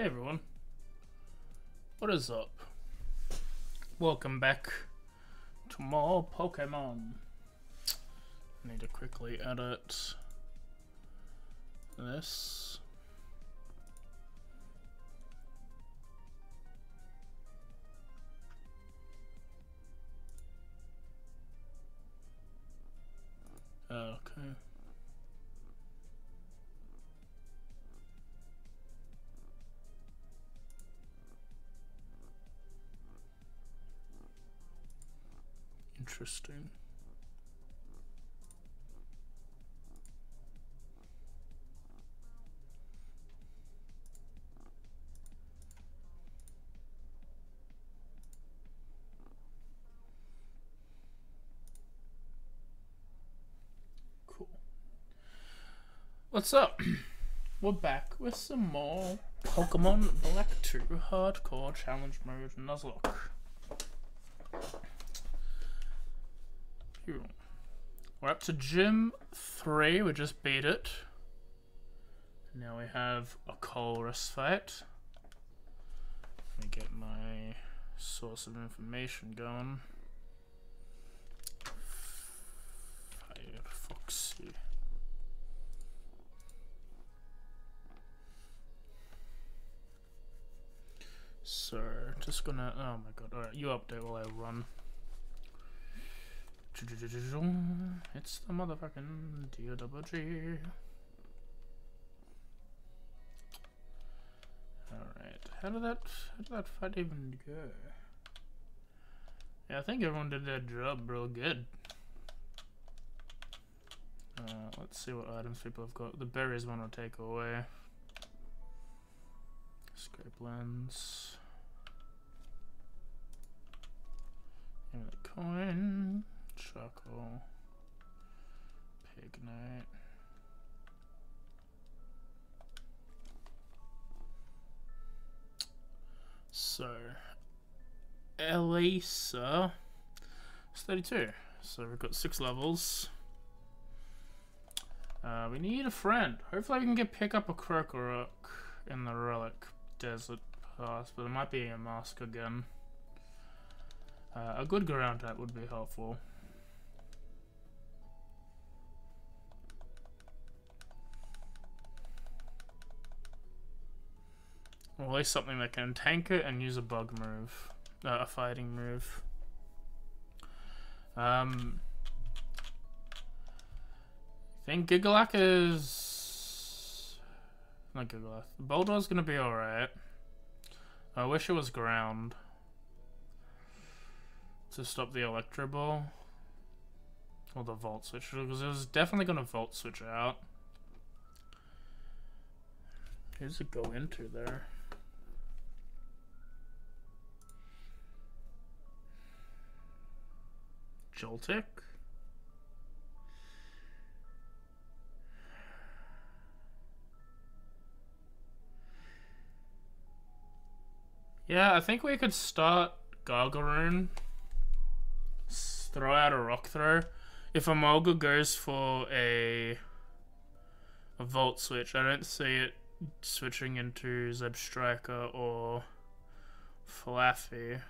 Hey everyone. What is up? Welcome back to more Pokemon. I need to quickly edit this. Okay. Interesting. Cool. What's up? We're back with some more Pokemon Black 2 Hardcore Challenge Mode Nuzlocke. We're up to Gym 3, we just beat it. Now we have a Colress fight. Let me get my source of information going. Firefoxy. So, just gonna. Oh my god, alright, you update while I run. It's the motherfucking DOWG. Alright, how did that how did that fight even go? Yeah, I think everyone did their job real good. Uh, let's see what items people have got. The berries one will take away. Scope lens. Give me the coin. Chuckle. Pignite. So, Elesa is 32. So we've got six levels. Uh, we need a friend. Hopefully we can get pick up a Krokorok in the Relic Desert Pass, but it might be Yamask again. Uh, a good ground type would be helpful. Or at least something that can tank it and use a bug move. Uh, a fighting move. Um, I think Gigalith is... Not Gigalith. Boldore's gonna be alright. I wish it was ground. To stop the Electro Ball. Or the Volt Switch, because it was definitely gonna Volt Switch out. Who's it go into there? Joltik? Yeah, I think we could start Gargaroon. Throw out a rock throw. If Emolga goes for a a Volt switch, I don't see it switching into Zebstrika or Flaaffy.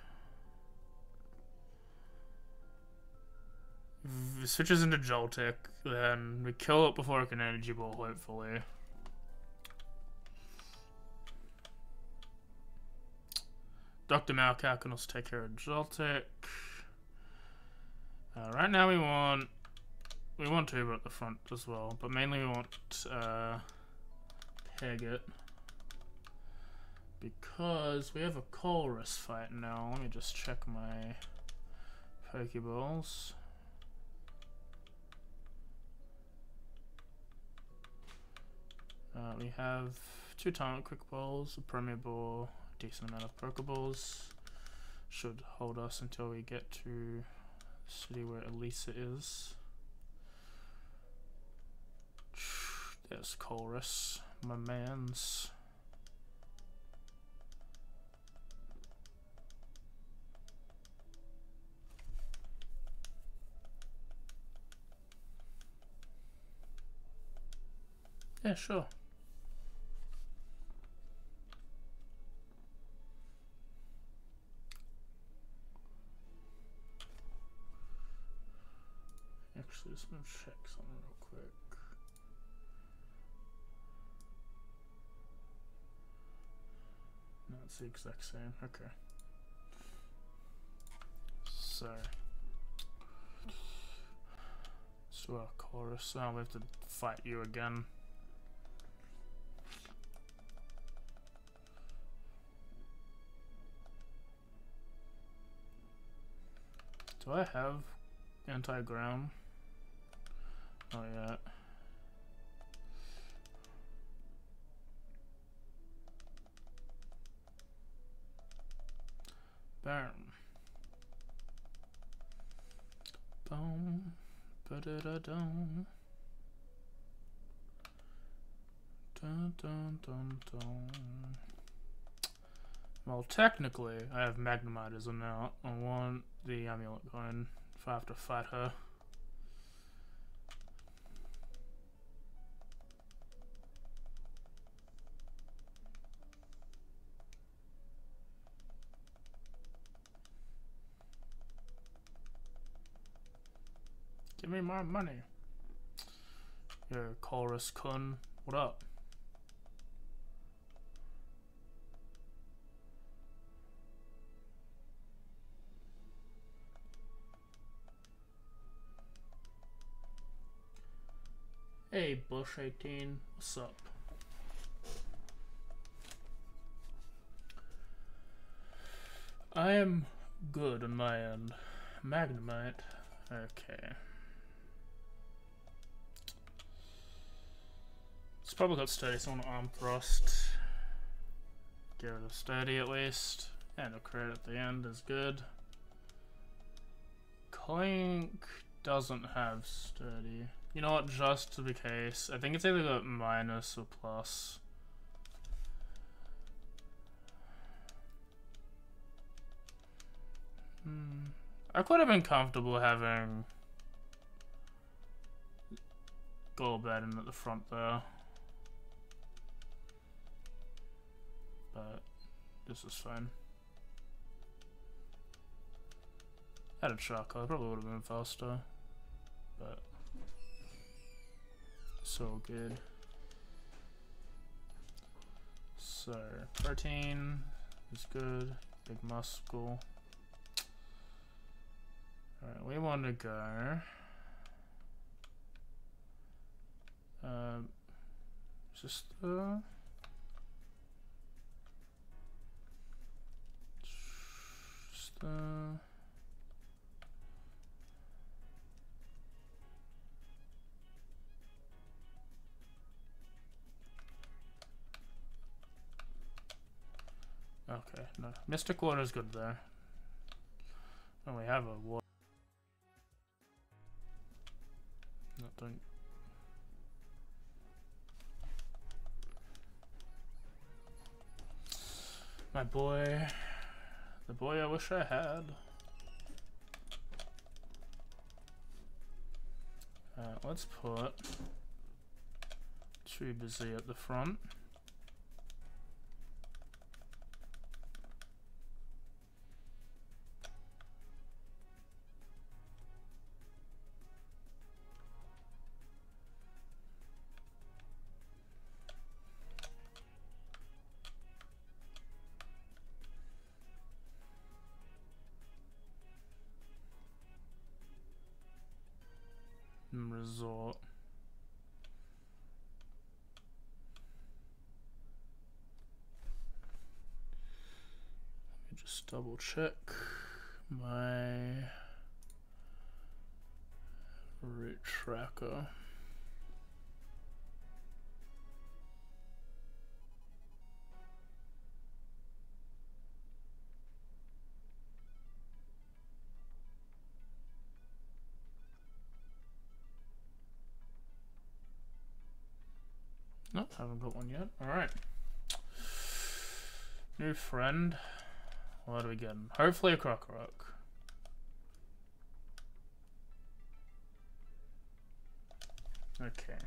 It switches into Joltik, then we kill it before it can Energy Ball, hopefully. Dr. Malkow can also take care of Joltik. Uh, right now we want we want Tuber at the front as well, but mainly we want uh, Pegget because we have a Colress fight now. Let me just check my Pokeballs. Uh, we have two Tonic Quick Balls, a Premier Ball, a decent amount of Pokeballs. Should hold us until we get to the city where Elesa is. There's Colress, my man's. Yeah, sure. Just gonna check something real quick. No, it's the exact same. Okay. So. So our chorus. Now we have to fight you again. Do I have anti-ground? Not yet. Bam. Boom. Ba da da dum. Dun dun dun dun. Well, technically, I have Magnemite as a mount. I want the amulet coin if I have to fight her. Me my money. Yo, Chorus Kun, what up? Hey, Bush 18, what's up? I am good on my end. Magnemite. Okay. It's probably got sturdy, so want arm thrust. Get rid of sturdy at least. And a crit at the end is good. Klink doesn't have sturdy. You know what, just to be case, I think it's either got minus or plus. Hmm. I could have been comfortable having Golbat at the front there. But this is fine. Had a probably would have been faster. But so good. So, protein is good. Big muscle. Alright, we want to go. Um, the. Just. Okay, no. Mystic Water is good there. And we have a water. No, don't. My boy. The boy I wish I had. Uh, let's put Tree Busy at the front. Let me just double check my route tracker. Nope, haven't got one yet. Alright. New friend. What are we getting? Hopefully a Krokorok. Okay.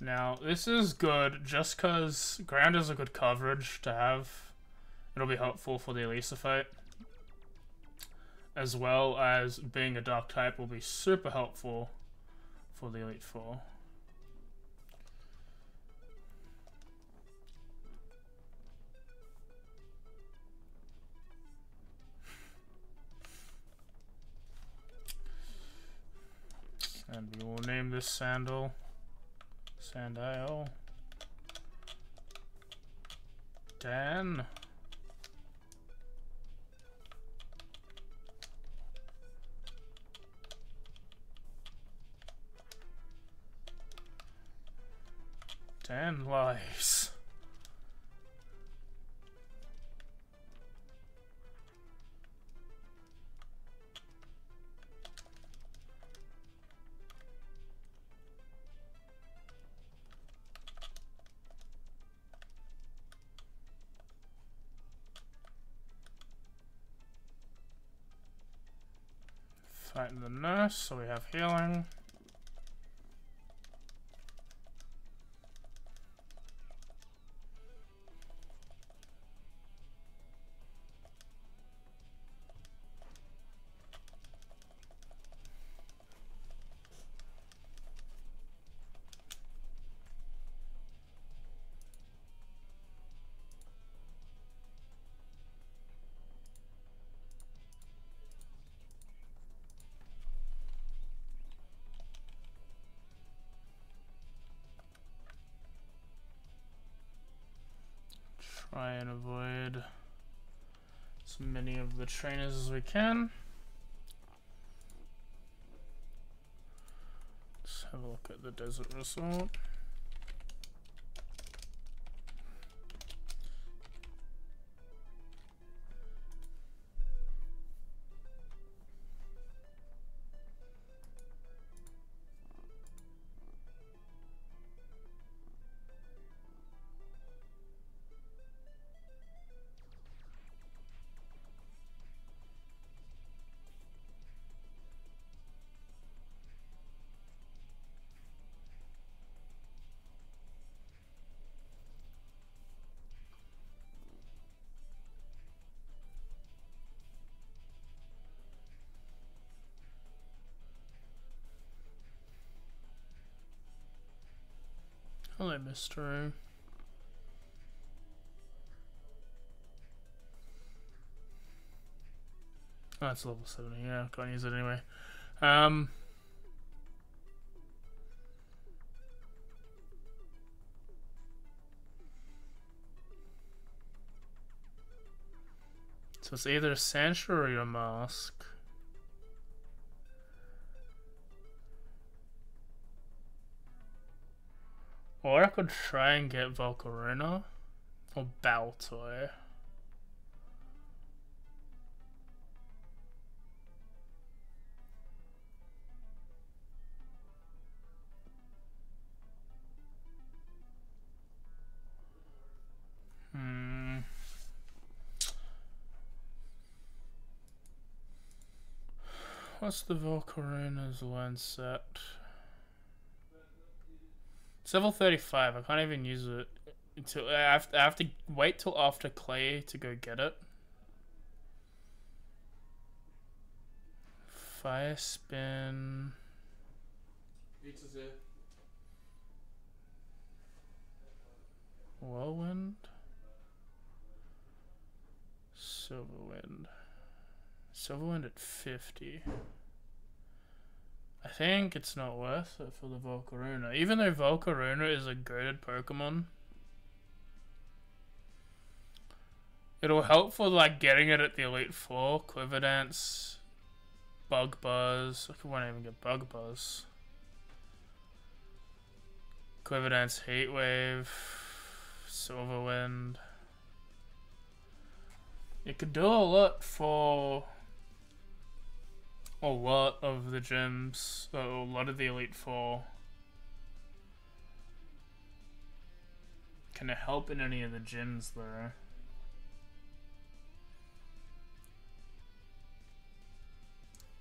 Now, this is good just because ground is a good coverage to have It'll be helpful for the Elesa fight. As well as being a dark type will be super helpful for the Elite Four. And we will name this sandal Sandile. Dan. Dan lies. Fighting the nurse, so we have healing. And avoid as many of the trainers as we can. Let's have a look at the desert resort. Hello, Mr. Oh, level 70. Yeah, can't use it anyway. Um, so it's either Sancho or Yamask. Or I could try and get Volcarona or Baltoy. Hmm. What's the Volcarona's one set? It's level 35. I can't even use it until I have, I have to wait till after clay to go get it. Fire spin. Whirlwind. Silverwind. Silverwind at 50. I think it's not worth it for the Volcarona. Even though Volcarona is a goaded Pokemon. It'll help for like getting it at the Elite Four. Quiver Dance, Bug Buzz. I could won't even get Bug Buzz. Quiver Dance, Heat Wave, Silverwind. It could do a lot for a lot of the gems, so a lot of the Elite Four can it help in any of the gyms there?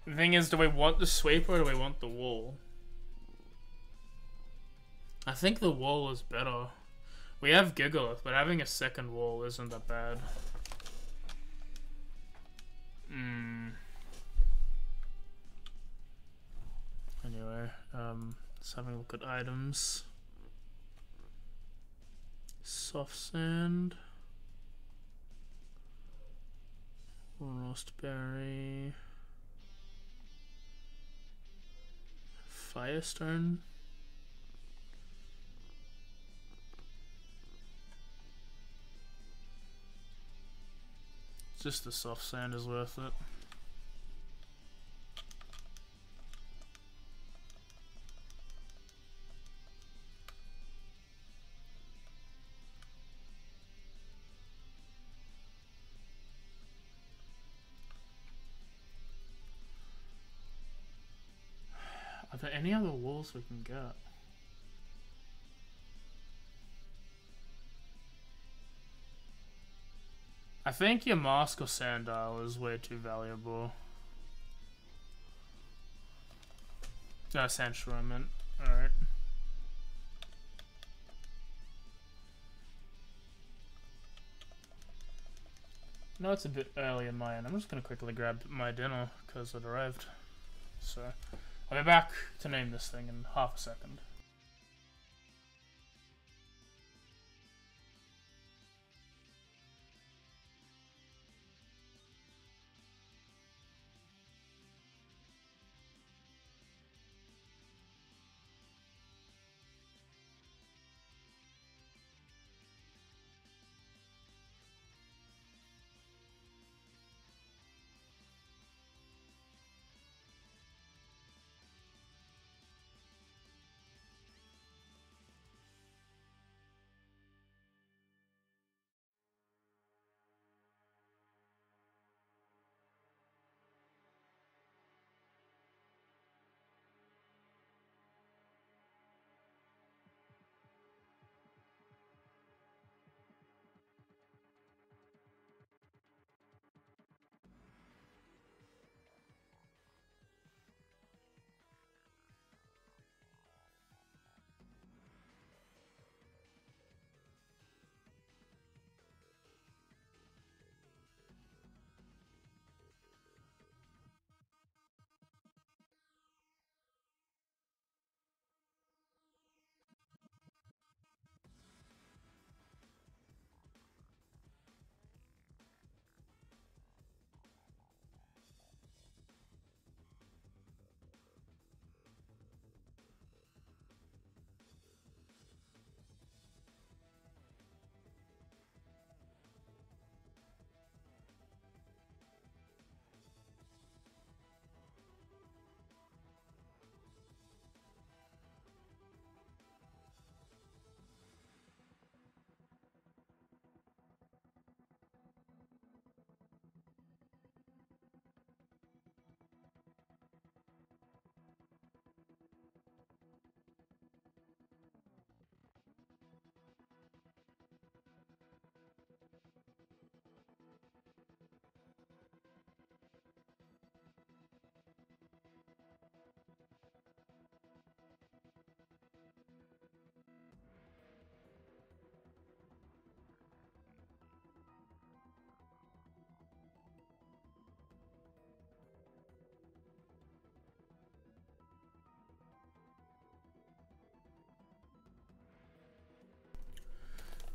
The thing is, do I want the sweep or do I want the wall? I think the wall is better. We have Gigalith, but having a second wall isn't that bad. Hmm. Let's um, have a look at items. Soft sand. Rawst Berry. Firestone. Just the soft sand is worth it. There any other walls we can get? I think Yamask or sandal is way too valuable. No, sandshore I meant. Alright. No, it's a bit early in my end. I'm just gonna quickly grab my dinner because it arrived. So, I'll be back to name this thing in half a second.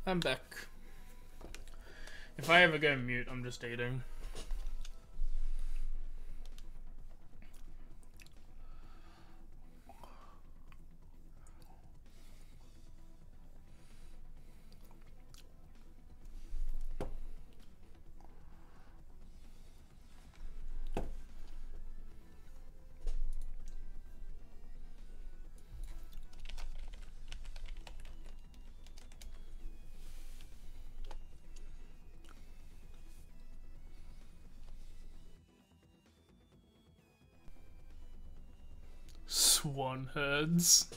I'm back. If I ever go mute, I'm just eating. Herds.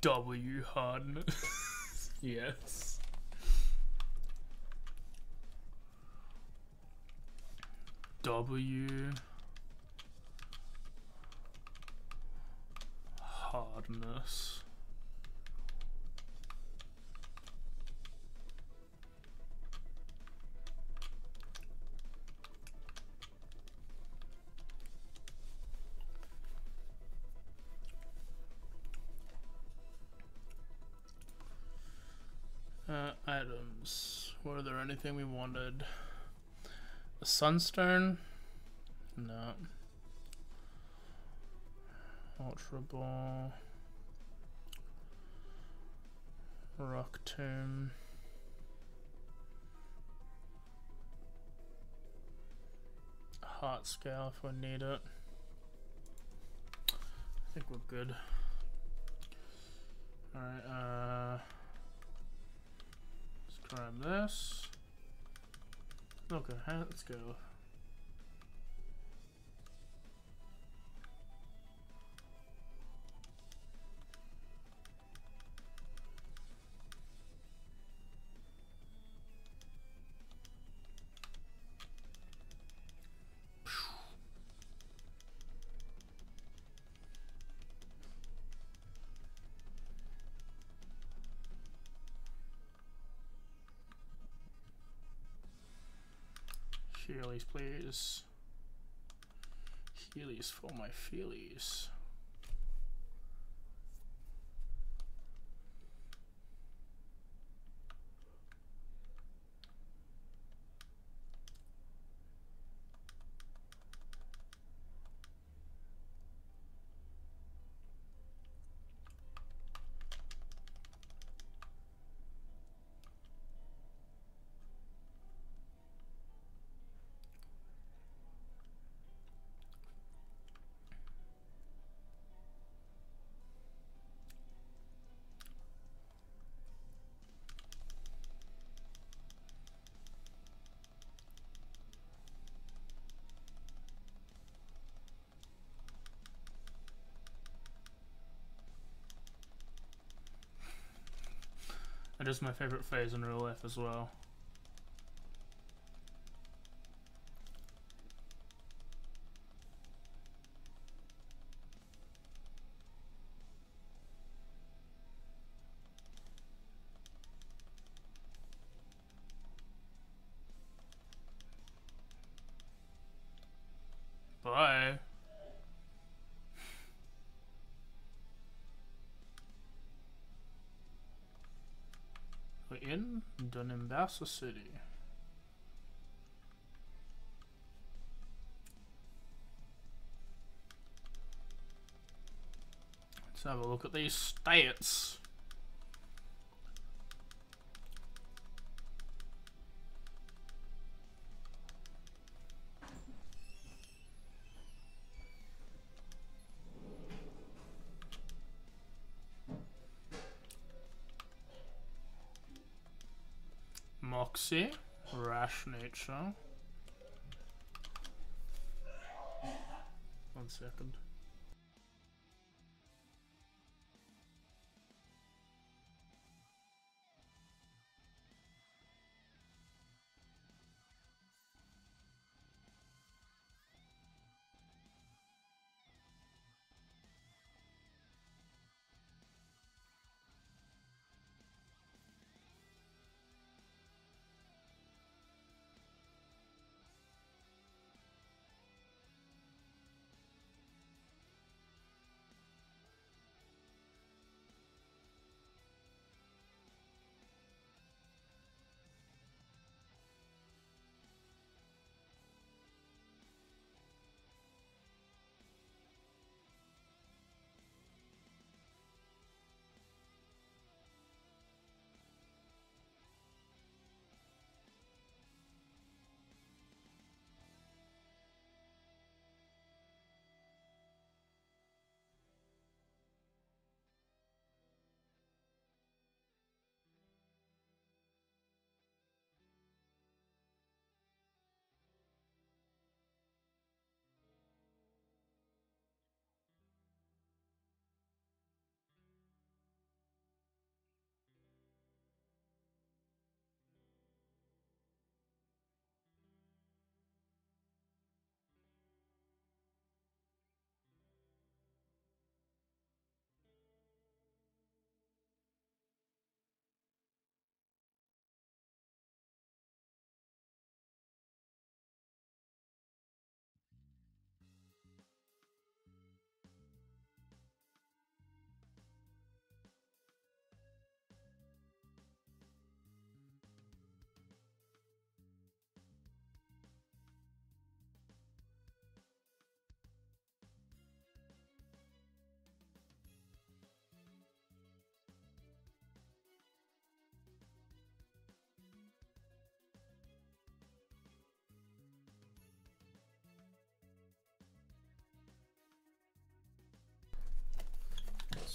W hardness. yes. W hardness. Anything we wanted? A sunstone? No. Ultra ball. Rock tomb. Heart scale if we need it. I think we're good. Alright, uh let's grab this. Okay, let's go. Heelys, please. Heelys for my feelies. Is my favourite phase in real life as well. Donembasa City. Let's have a look at these stats. Nature. One second.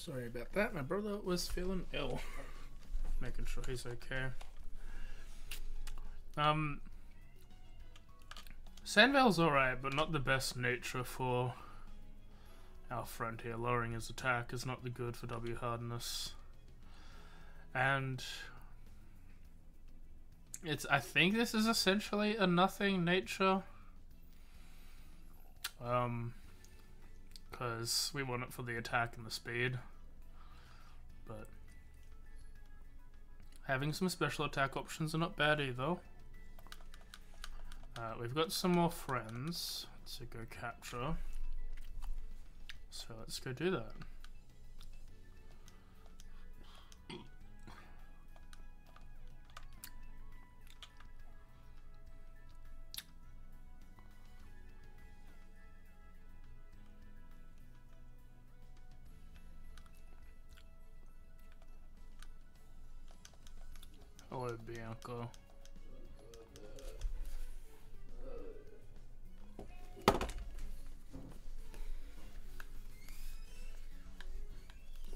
Sorry about that. My brother was feeling ill. Making sure he's okay. Um, Sandvale's alright, but not the best nature for our friend here. Lowering his attack is not the good for W hardness. And it's I think this is essentially a nothing nature. Um because we want it for the attack and the speed. But having some special attack options are not bad either. Uh, we've got some more friends to go capture. So let's go do that. Bianca.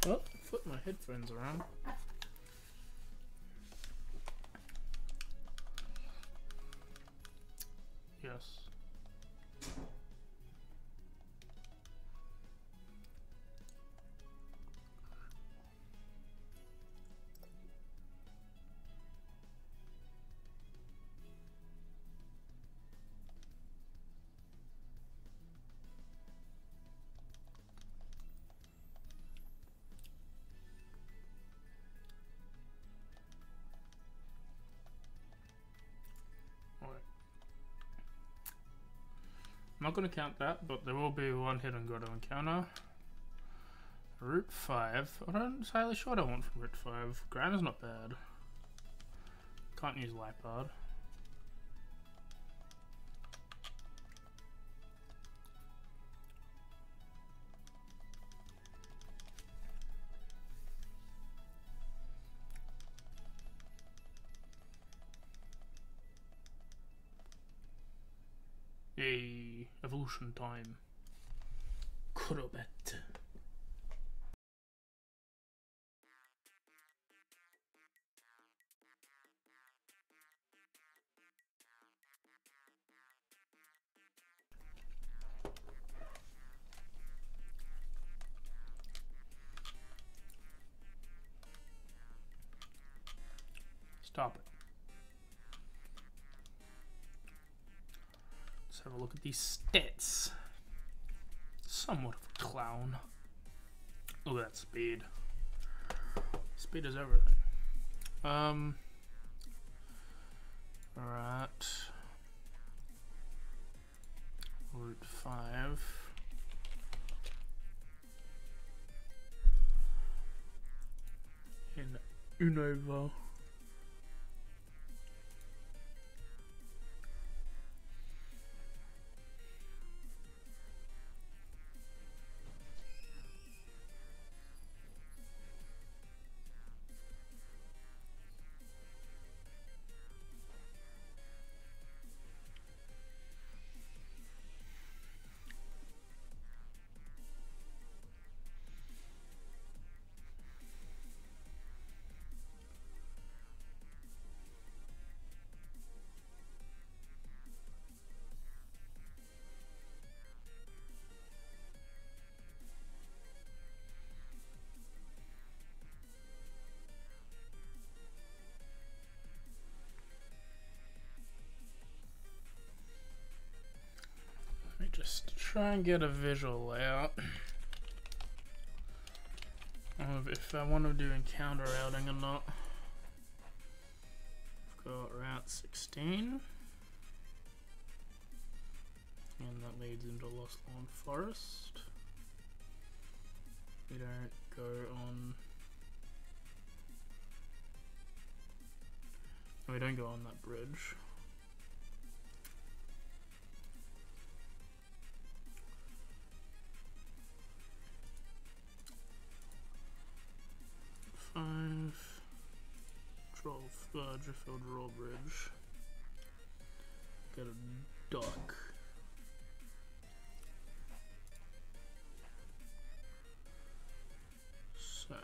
Oh, flip my headphones around. I'm not going to count that, but there will be one hidden grotto encounter. Route 5. I'm not entirely sure what I want from Route 5. Granna's not bad. Can't use Liepard. Yay, evolution time. Kurobet. Stop it. Let's have a look at these stats. Speed. Speed is everything. Um. Alright. Route 5. In Unova. Try and get a visual layout of if I want to do encounter routing or not. I've got Route 16. And that leads into Lost Lawn Forest. We don't go on. We don't go on that bridge. Five. Troll, uh, Driftveil Drawbridge. Got a duck. 16,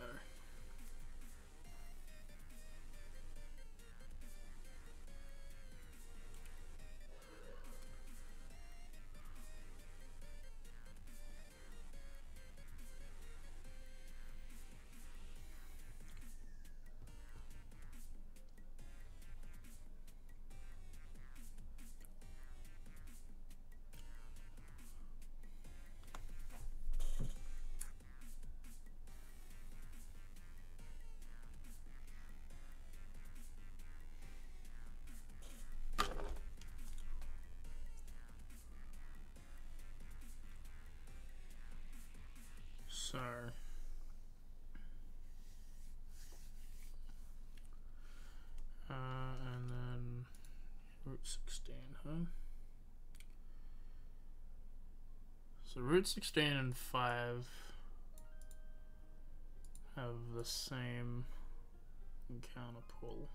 So Route 16 and 5 have the same encounter pull.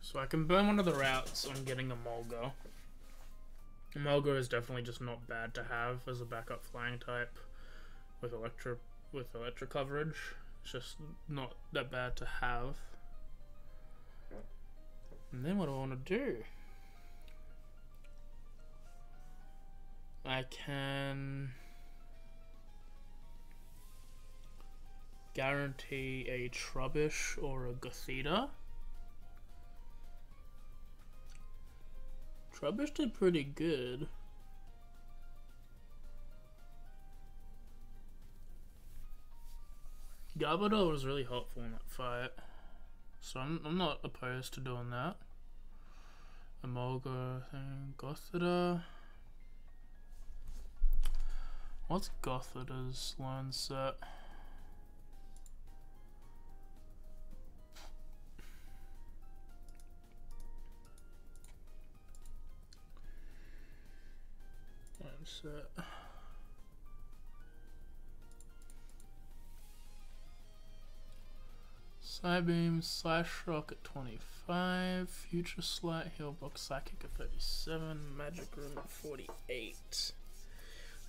So I can burn one of the routes on getting a Emolga. Emolga is definitely just not bad to have as a backup flying type with electro with electric coverage. It's just not that bad to have. And then what do I want to do? I can guarantee a Trubbish or a Gothita. Trubbish did pretty good. Garbodor was really helpful in that fight. So I'm, I'm not opposed to doing that. Emolga thing. Gothita. What's Gothita's learn set? set. Psybeam, Slash Rock at 25, Future Sight, Healbox Psychic at 37, Magic Room at 48.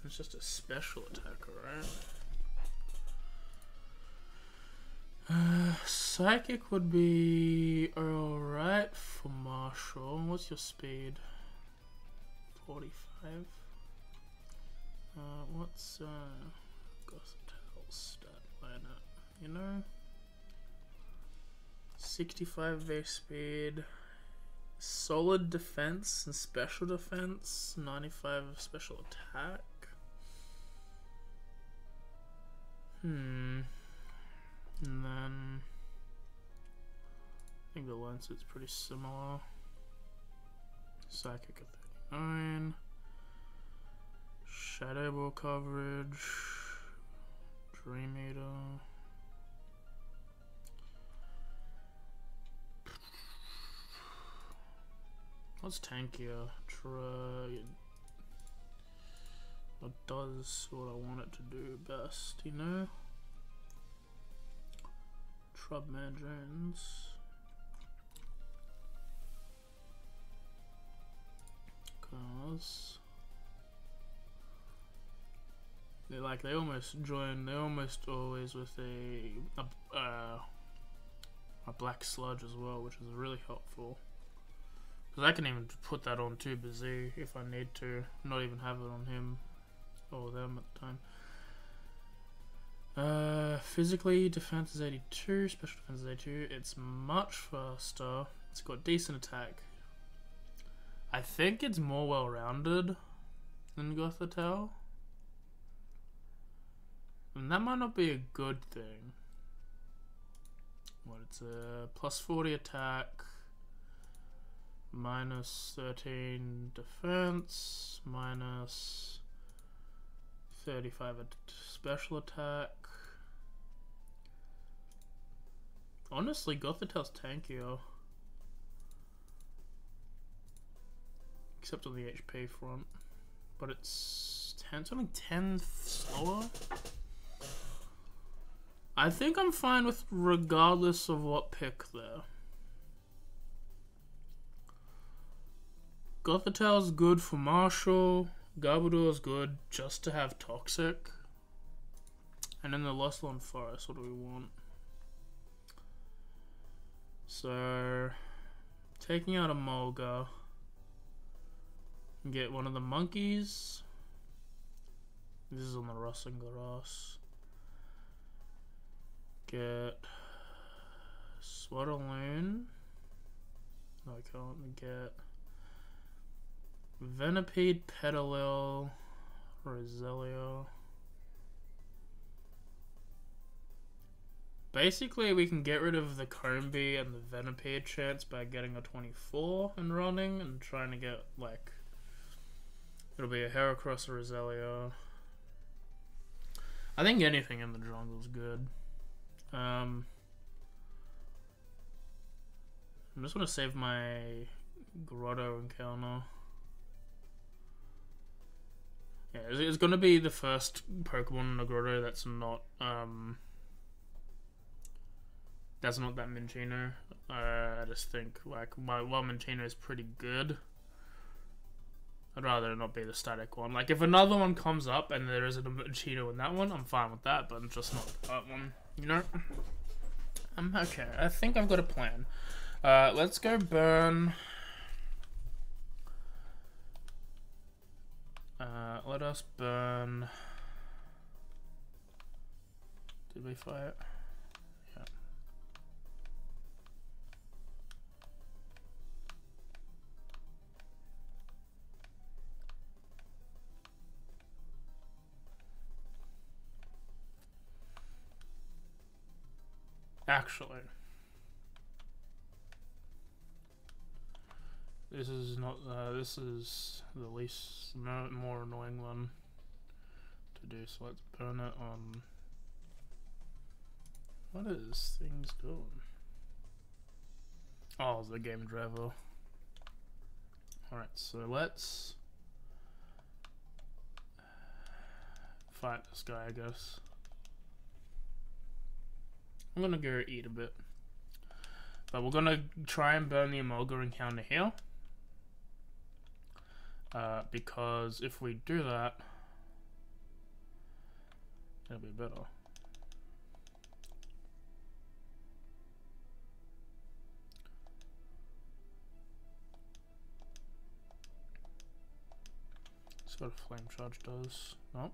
It's just a special attacker, right? Uh, Psychic would be alright for Marshal. What's your speed? 45? Uh, what's uh, Gothitelle stat lineup? You know, 65 base speed, solid defense and special defense, 95 special attack. Hmm. And then I think the is pretty similar. Psychic at 39. Shadow Ball coverage. Dream Eater. What's tankier? Try. It does what I want it to do best, you know? Trubman Jones. Cars. They like they almost join. They almost always with a a, uh, a black sludge as well, which is really helpful. Because I can even put that on too, Bazoo, if I need to. Not even have it on him or them at the time. Uh, physically, defense is 82, special defense is 82. It's much faster. It's got decent attack. I think it's more well-rounded than Gothitelle. And that might not be a good thing. What, it's a plus 40 attack, minus 13 defense, minus 35 special attack. Honestly, Gothitelle's tankier. Except on the HP front. But it's 10, it's only 10 slower. I think I'm fine with regardless of what pick there. Gothitelle's good for Marshal. Garbodor's good just to have Toxic. And then the Lostlorn Forest, what do we want? So, taking out a Emolga. Get one of the monkeys. This is on the rustling grass get Swadloon. No, I can't get Venipede, Petilil, Roselia. Basically, we can get rid of the Combee and the Venipede chance by getting a 24 and running and trying to get, like, It'll be a Heracross or Roselia. I think anything in the jungle is good. Um, I'm just gonna save my Grotto and encounter. Yeah, it's, it's gonna be the first Pokemon in that's not um that's not that Minccino. Uh, I just think like while, while Minccino is pretty good, I'd rather not be the static one. Like if another one comes up and there isn't a Minccino in that one, I'm fine with that, but I'm just not that one. You know. I'm okay. I think I've got a plan. Uh, let's go burn. Uh, let us burn. Did we fire? Yeah. Actually. This is not, uh, this is the least, more annoying one to do, so let's burn it on, what is things doing? Oh, the game driver. Alright, so let's fight this guy, I guess. I'm gonna go eat a bit. But we're gonna try and burn the Emolga encounter here. Uh, because if we do that, it'll be better. See what a flame charge does. Nope.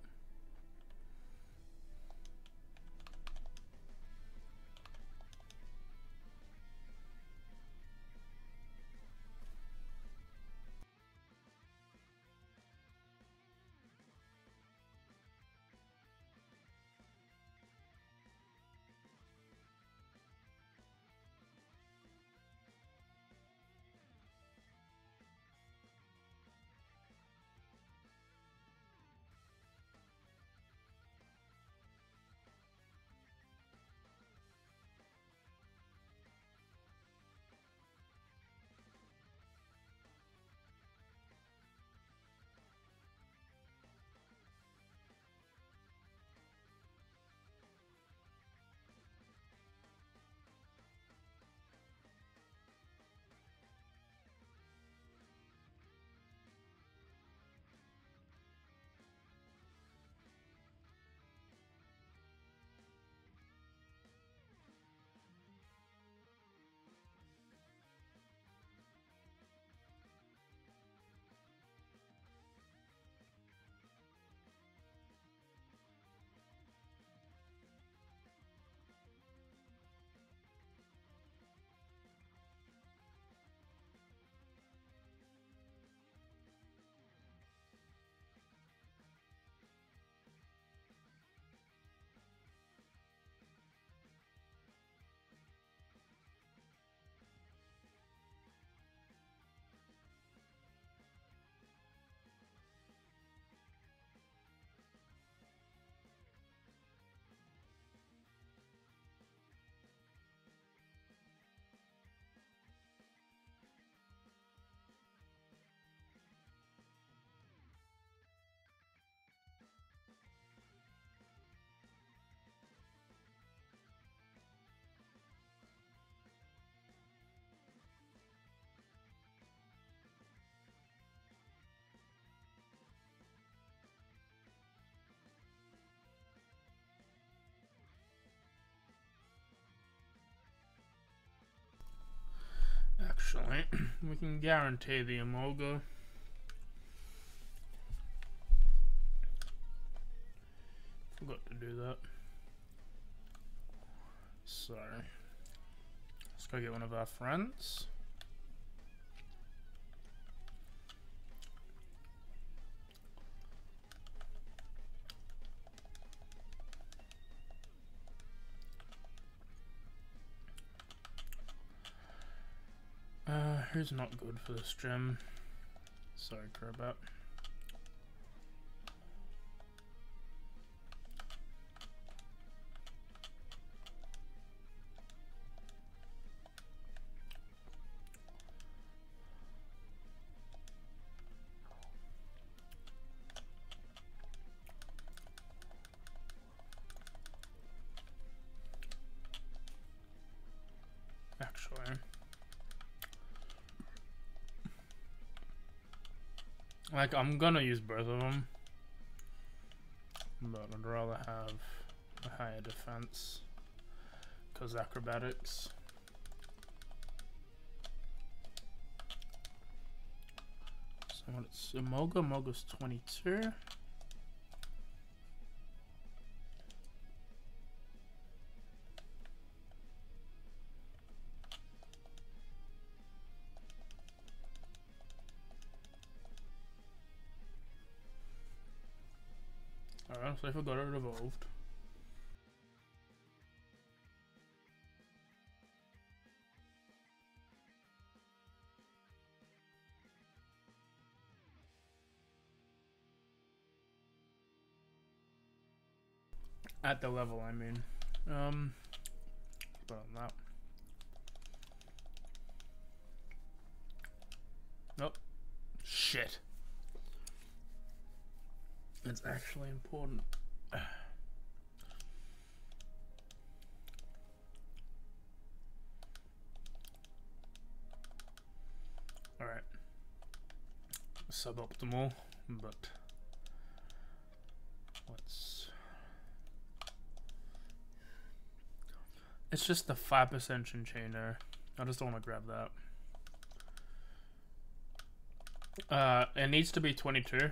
We can guarantee the Emolga. Forgot to do that. So, let's go get one of our friends. Who's not good for this gym? Sorry, Crobat. Like, I'm gonna use both of them. But I'd rather have a higher defense. Because acrobatics. So it's Moga? Moga's 22. So I forgot it evolved. At the level, I mean. Um, put on that. Nope. Shit. It's actually important. Alright. Suboptimal, but let's... It's just the 5% Chinchainer. I just don't want to grab that. Uh, it needs to be 22.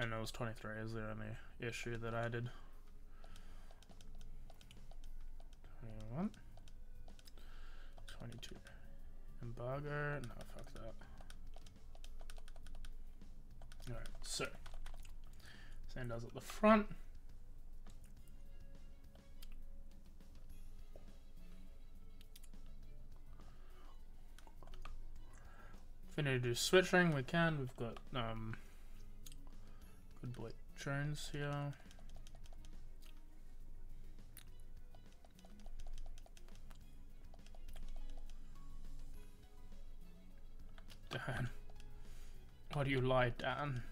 And it was 23. Is there any issue that I did? 21. 22. Embargo. No, fuck that. Alright, so. Sandals at the front. If we need to do switching, we can. We've got um, Good boy. Turns here. Dan. What do you lie, Dan?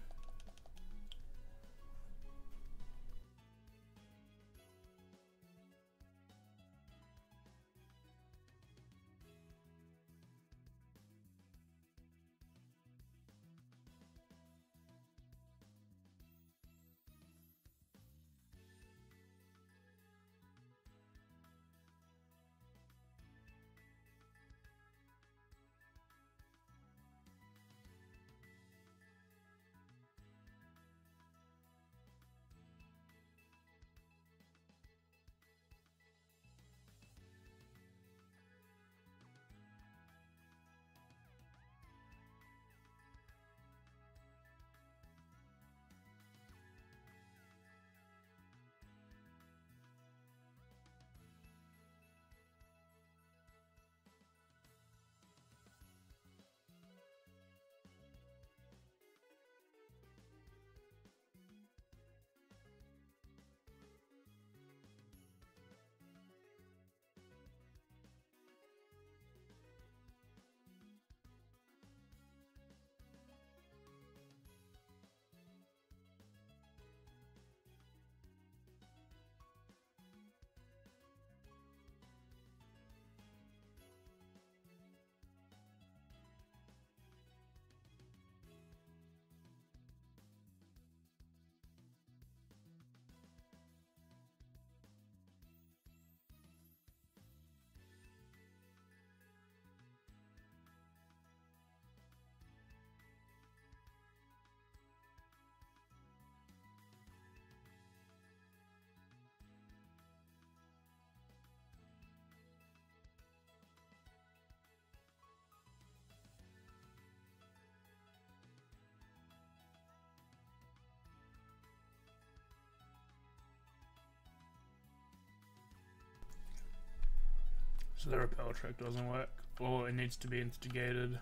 So the repel trick doesn't work, or it needs to be instigated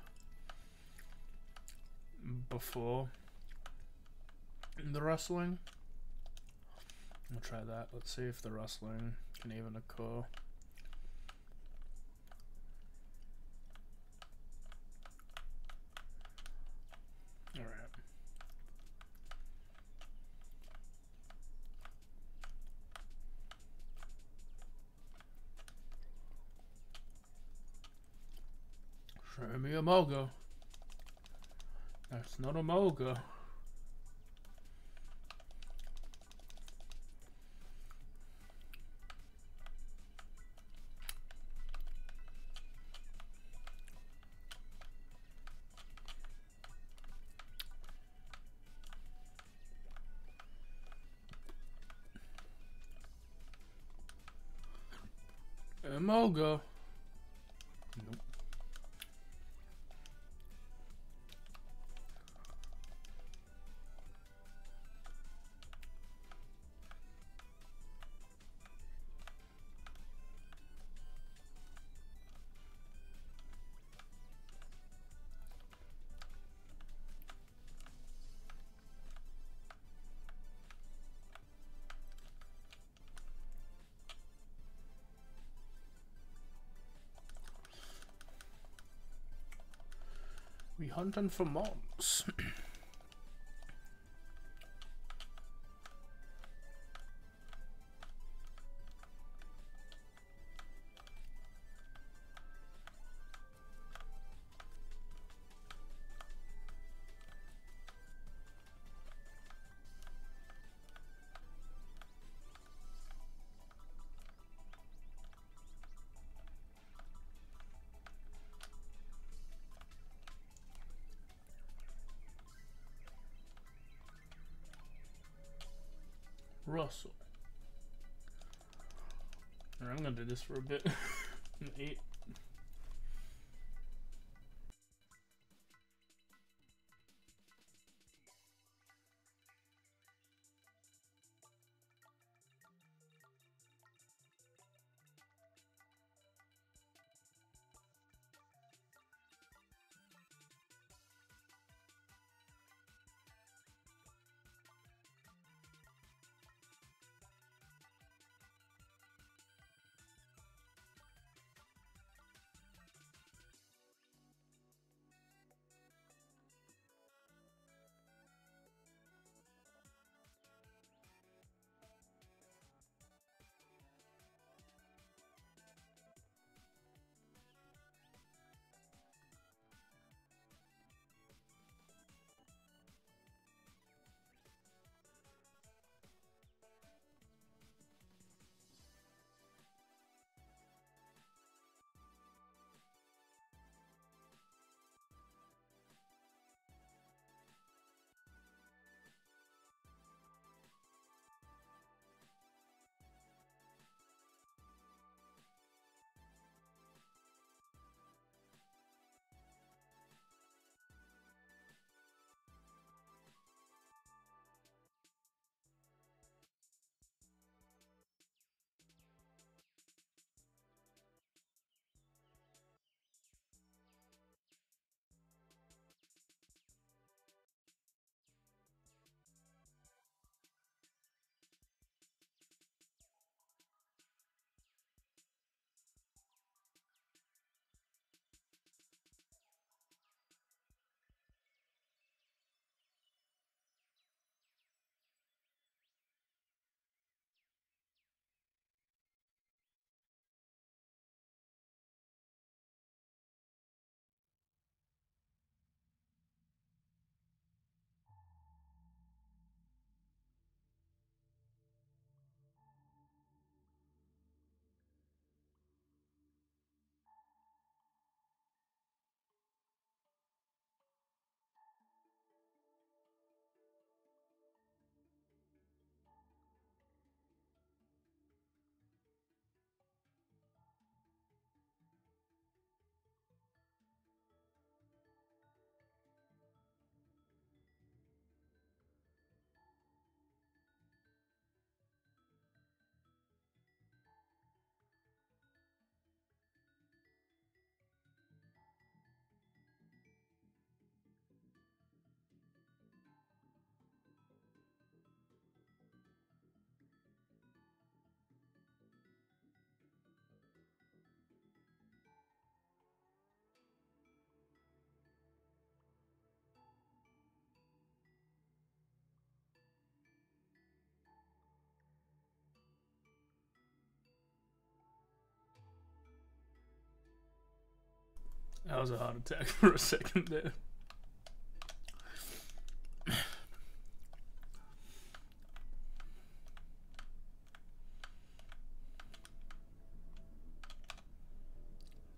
before the rustling. We'll try that. Let's see if the rustling can even occur. Emolga. That's not a We hunting for mobs. Russell. I'm gonna do this for a bit. Eight. That was a heart attack for a second there.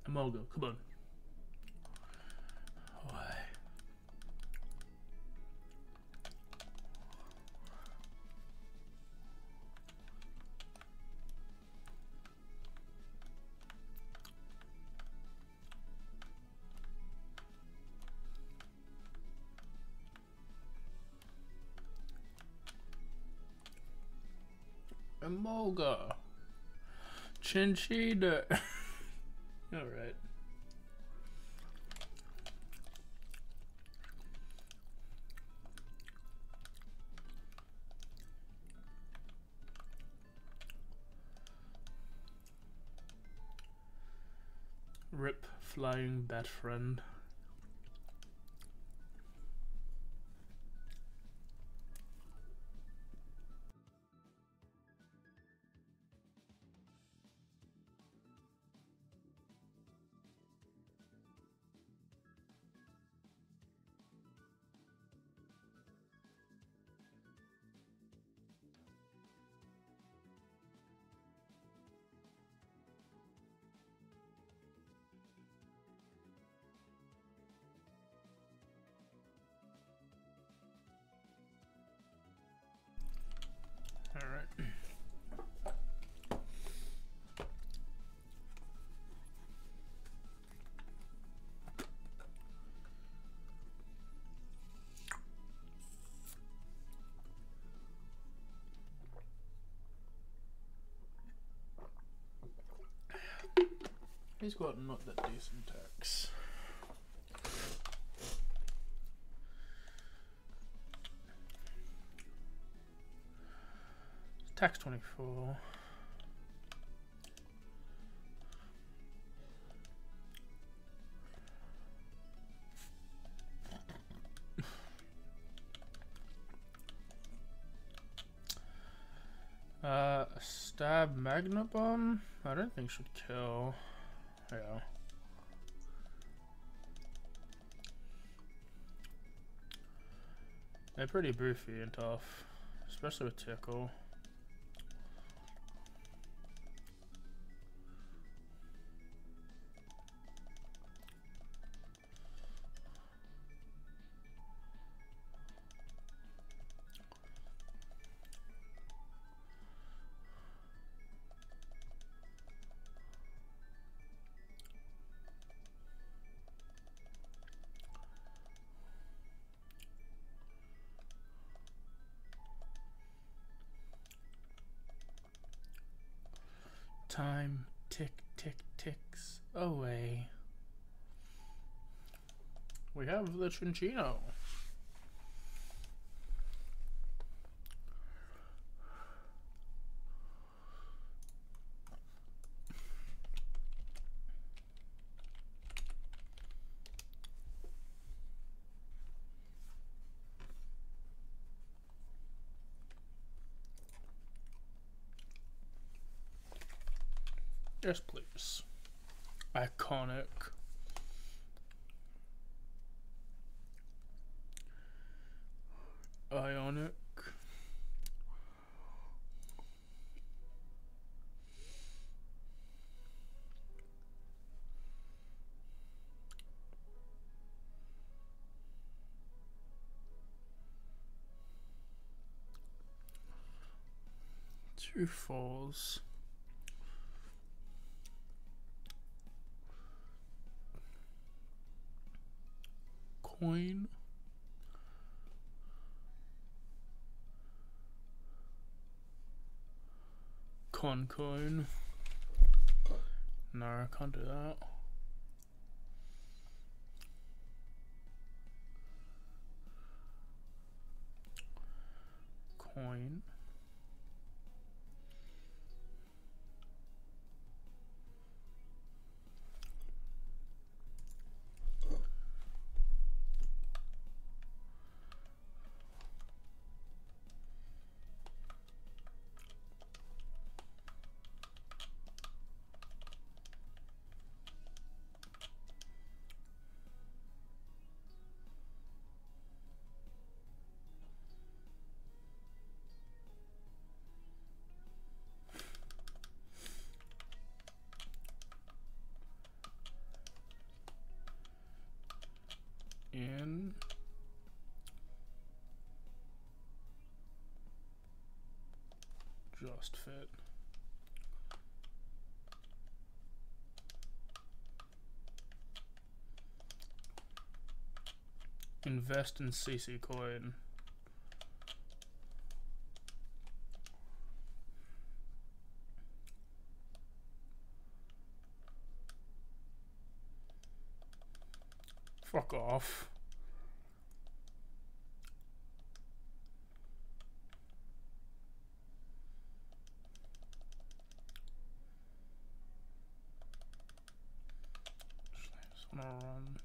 Amogo, come on. Emolga. Chinchilla. Alright. Rip flying bat friend. He's got not that decent tax. Tax 24. Uh, stab magnet bomb? I don't think should kill. Yeah. They're pretty boofy and tough, especially with tickle. The Cinccino. Yes, please. Iconic. Two falls. coin. Con coin. No, I can't do that. Coin. Fit. Invest in CC coin. Fuck off. Just wanna run.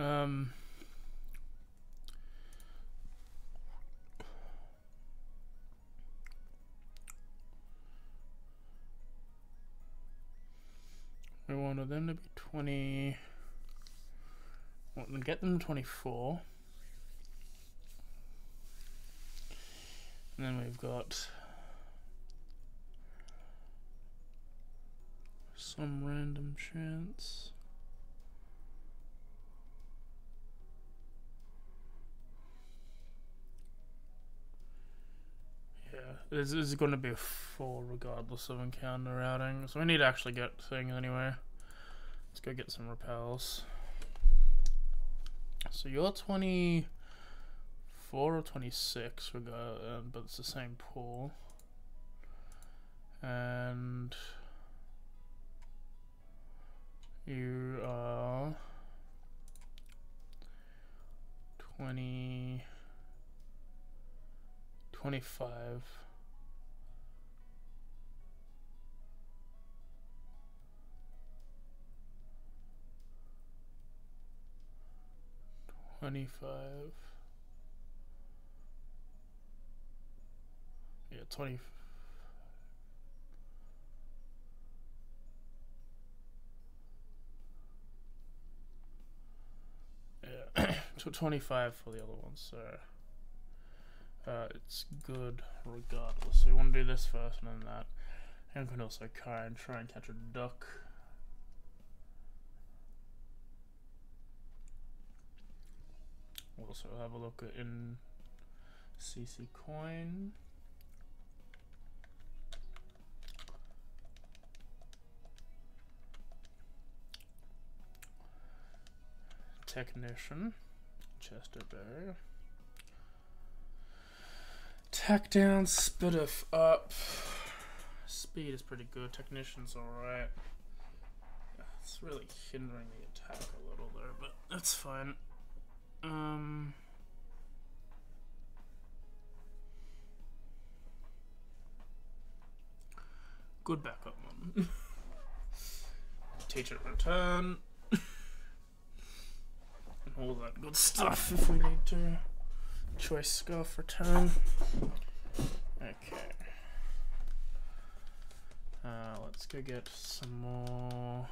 Um. We wanted them to be 20. Well, then get them to 24. And then we've got some random chance. Yeah, this is going to be a 4 regardless of encounter routing. So we need to actually get things anyway. Let's go get some repels. So you're 24 or 26, we got, uh, but it's the same pool. And you are 20, 25. Twenty-five. Yeah, twenty. Yeah, twenty-five for the other one, So uh, it's good regardless. So we want to do this first and then that. And we can also try and try and catch a duck. We'll also have a look at in CC coin. Technician, Chesto Berry. Tack down, Spidiff up. Speed is pretty good. Technician's alright. It's really hindering the attack a little there, but that's fine. Um. Good backup one. Teacher return. and all that good stuff if we need to. Choice scarf return. Okay. Uh, let's go get some more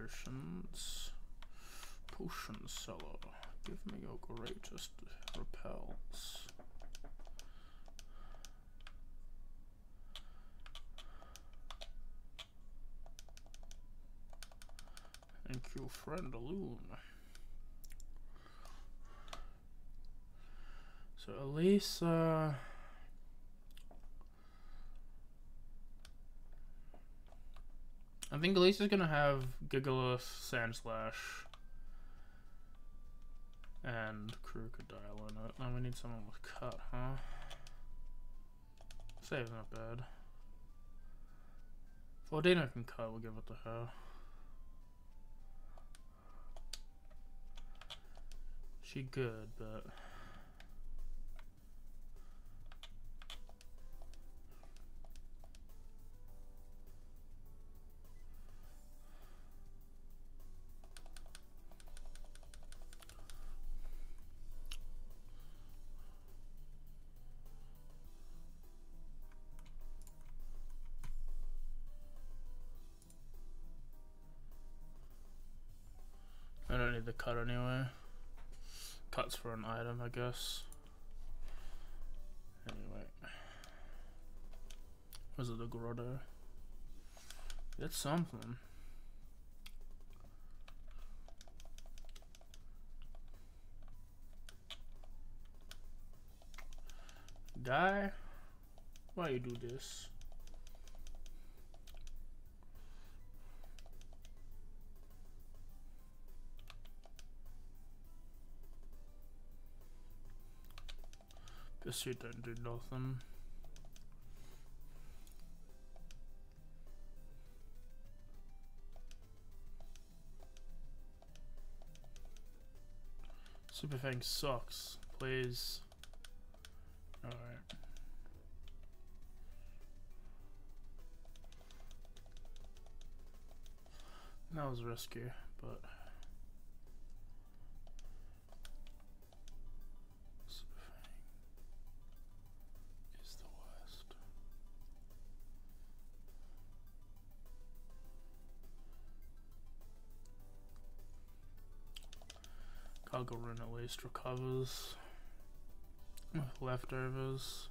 potions. Potion seller. Give me your greatest repels. Thank you, friend Loon. So Elesa, I think Elesa is gonna have Gigalith, Sandslash, and Crocodile in it. Now we need someone with cut, huh? Save's not bad. Ordina can cut, we'll give it to her. She good, but cut anyway. Cuts for an item, I guess. Anyway. Was it the grotto? It's something. Die? why you do this? This shit don't do nothing. Super Fang sucks. Please. Alright. That was risky, but... Cargo Rune at least recovers with leftovers.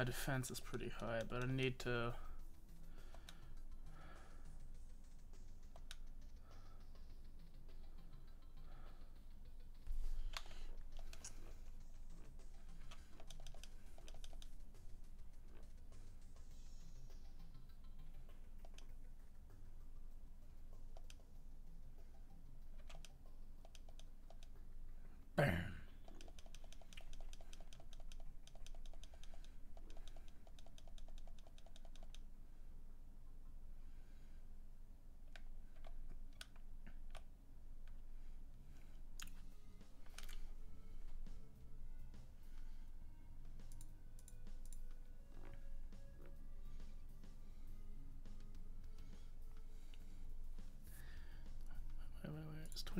My defense is pretty high, but I need to.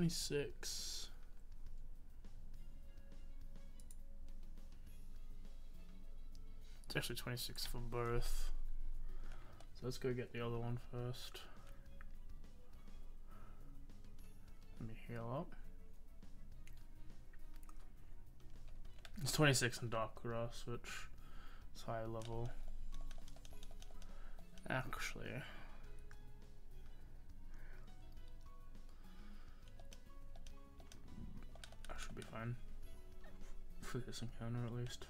26. It's actually 26 for both. So let's go get the other one first. Let me heal up. It's 26 in Dark Grass, which is high level. Actually, should be fine for this encounter at least.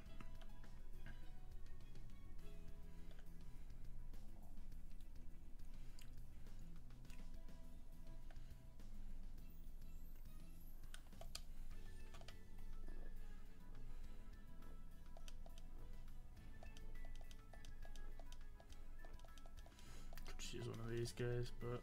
Could use one of these guys, but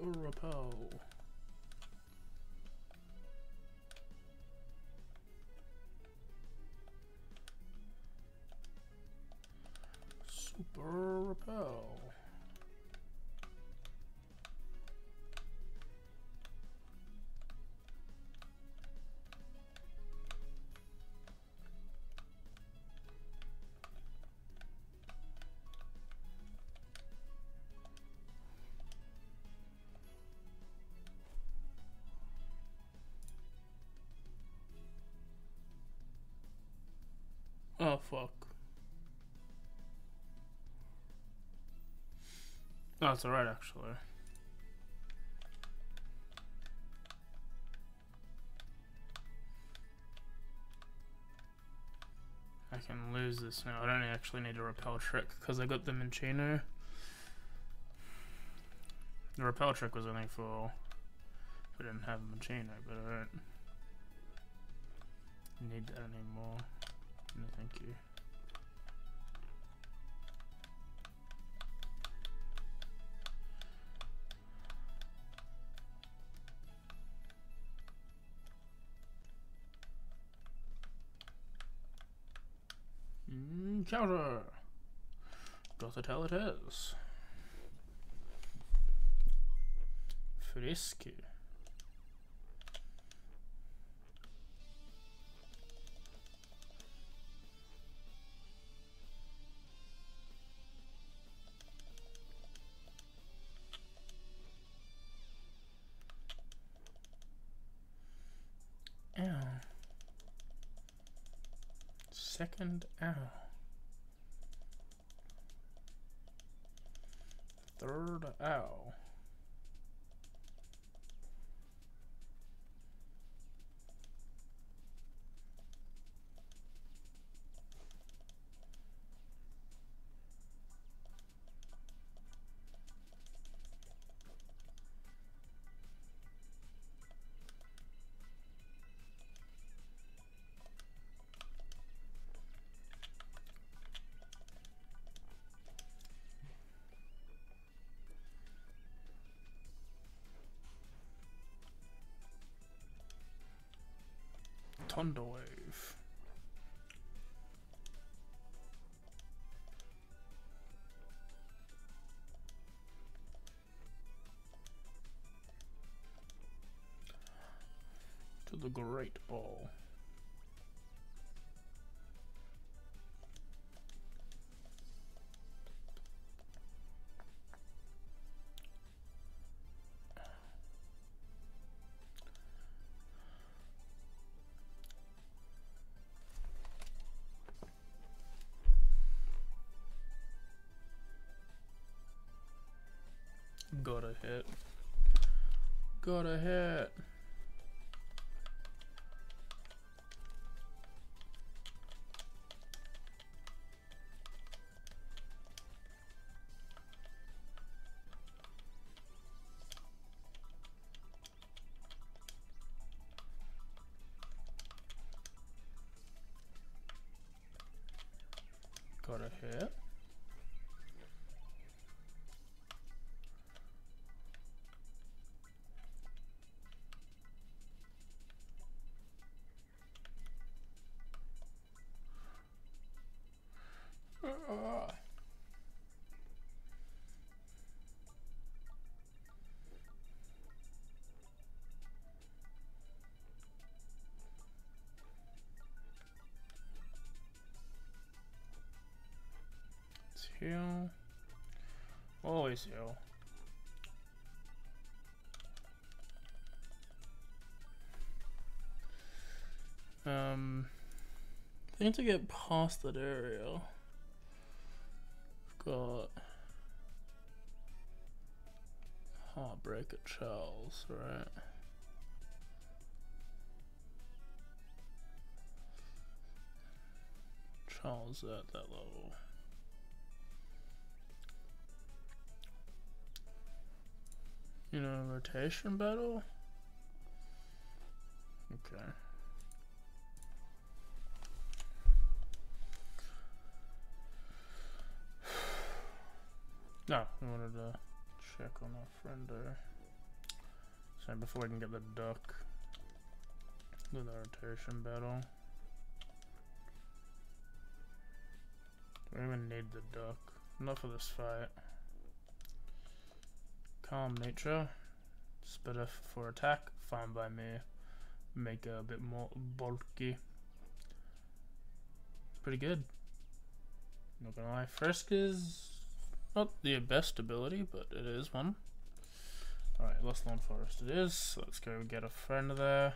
super Fuck. No, it's alright actually. I can lose this now. I don't actually need a repel trick because I got the Minccino. The repel trick was only for if I didn't have Minccino, but I don't need that anymore. No, thank you. Hmm, Encounter! Got to tell it is. Frisky. Second ow. Third ow. Thunderwave. To the Great Ball. Got a hit. Got a hit. Um, I think to get past that area, got Heartbreaker Charles, right? Charles at that level. You know, rotation battle? Okay. No, we wanted to check on our friend there. So before we can get the duck, do the rotation battle. Do we even need the duck? Enough of this fight. Calm nature. It's better for attack. Fine by me. Make it a bit more bulky. Pretty good. Not gonna lie. Frisk is not the best ability, but it is one. Alright, Lostlorn Forest it is. Let's go get a friend there.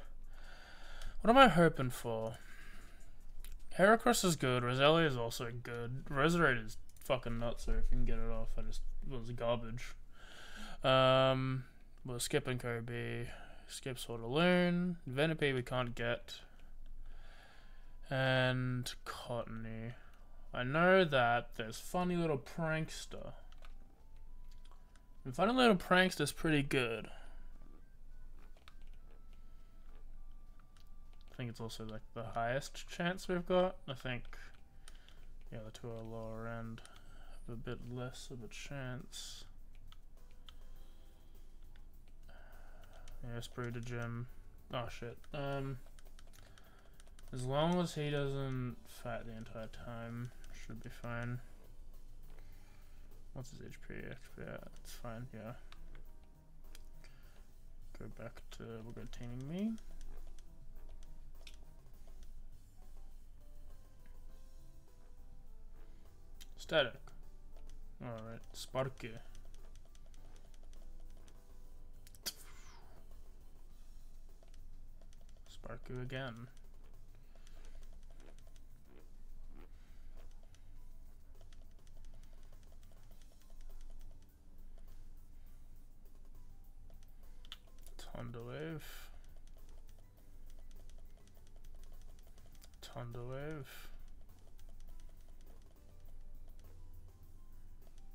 What am I hoping for? Heracross is good. Roselia is also good. Resurrect is fucking nuts, so if you can get it off, I just it was garbage. Um, we're skipping Kirby. Skip Sword Alone. Venipede we can't get. And Cottonee. I know that there's Funny Little Prankster. And Funny Little Prankster's pretty good. I think it's also like the highest chance we've got. I think, yeah, the two are lower end have a bit less of a chance. Sprue to Gym. Oh shit. Um, as long as he doesn't fight the entire time, Should be fine. What's his HP? Yeah, it's fine, yeah. Go back to, we'll go teaming me. Static. Alright, Sparky. Sparku again. Thunderwave. Thunderwave.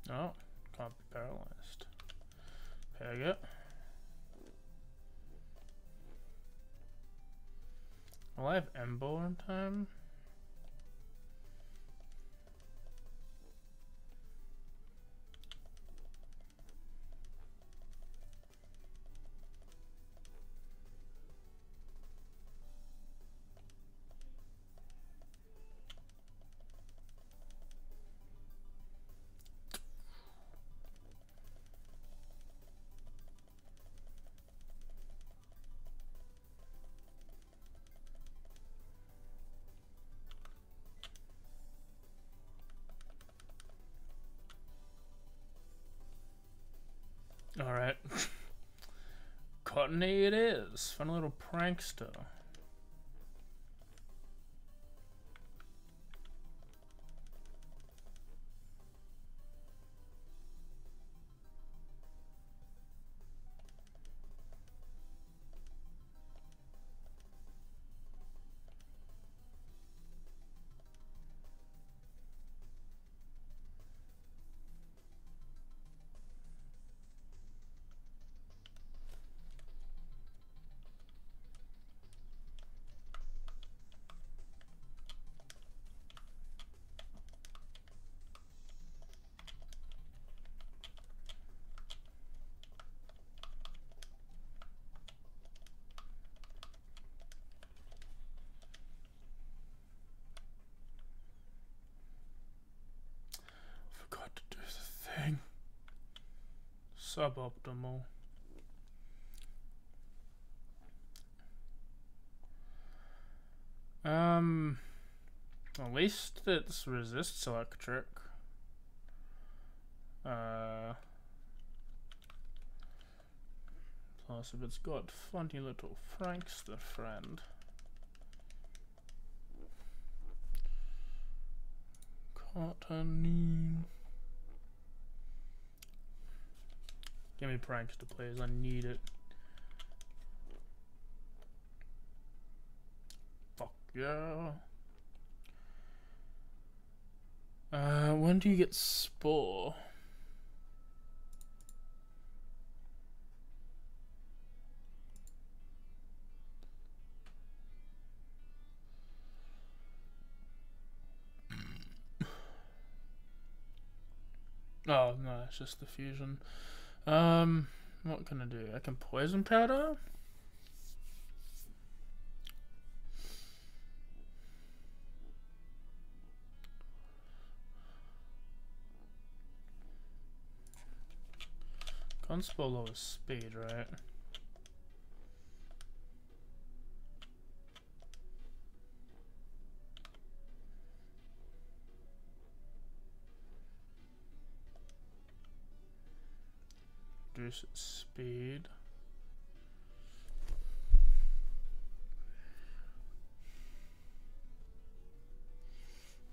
No, oh, can't be paralyzed. Peg it. Will I have Embo in time? Cottonee it is. Fun little prankster. Suboptimal. Um, at least it's resists electric. Uh, plus if it's got funny little Prankster friend. Cottonine. Give me prankster please, I need it. Fuck yeah. Uh, when do you get Spore? Oh, no, it's just the fusion. Um, what can I do? I can poison powder? Gunspell lowers speed, right? Reduce speed.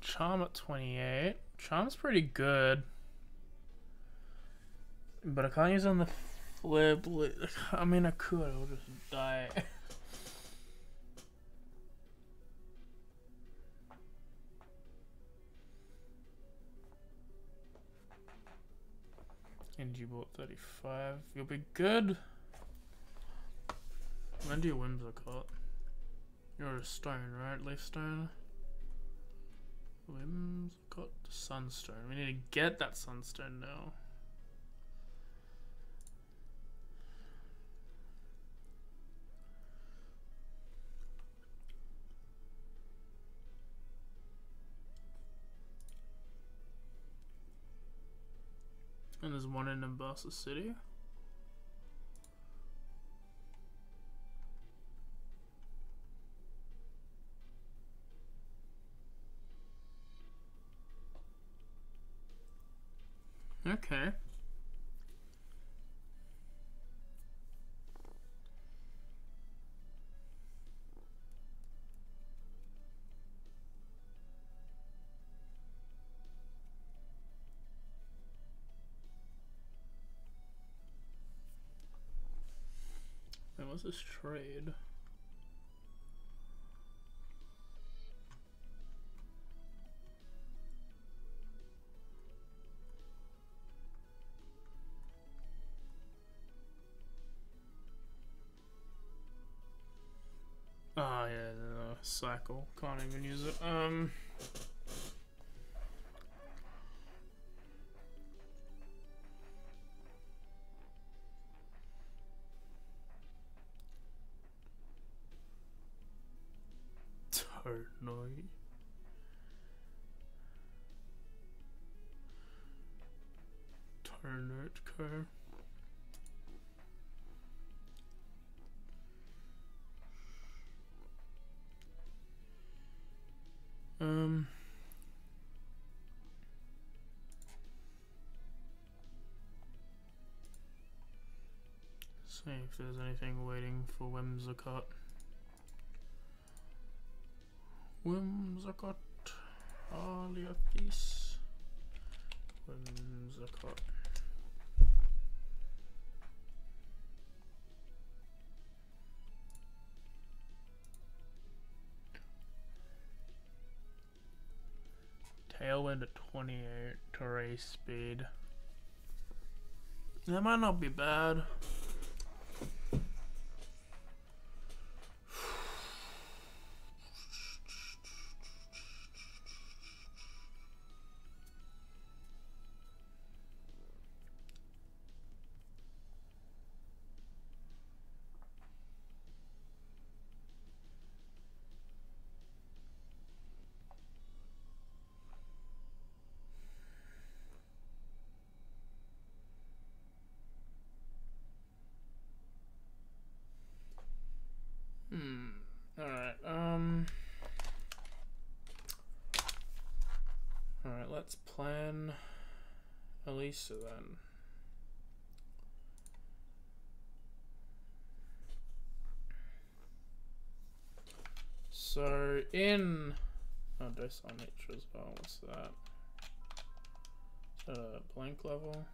Charm at 28. Charm's pretty good. But I can't use on the flip. I mean, I could. I'll just die. And you bought 35. You'll be good. When do your Whimsicott? You're a stone, right? Leaf stone? Whimsicott sunstone. We need to get that sunstone now. And there's one in Nimbasa City. Okay. What's this trade? Oh yeah, the cycle. Can't even use it. Um. Totally. Turn it, car. Um. See if there's anything waiting for Whimsicott. Whimsicott, Aliathis. Whimsicott. Tailwind at 28 to race speed. That might not be bad. Let's plan Elesa then. So in oh docile nature as well, what's that? Uh blank level.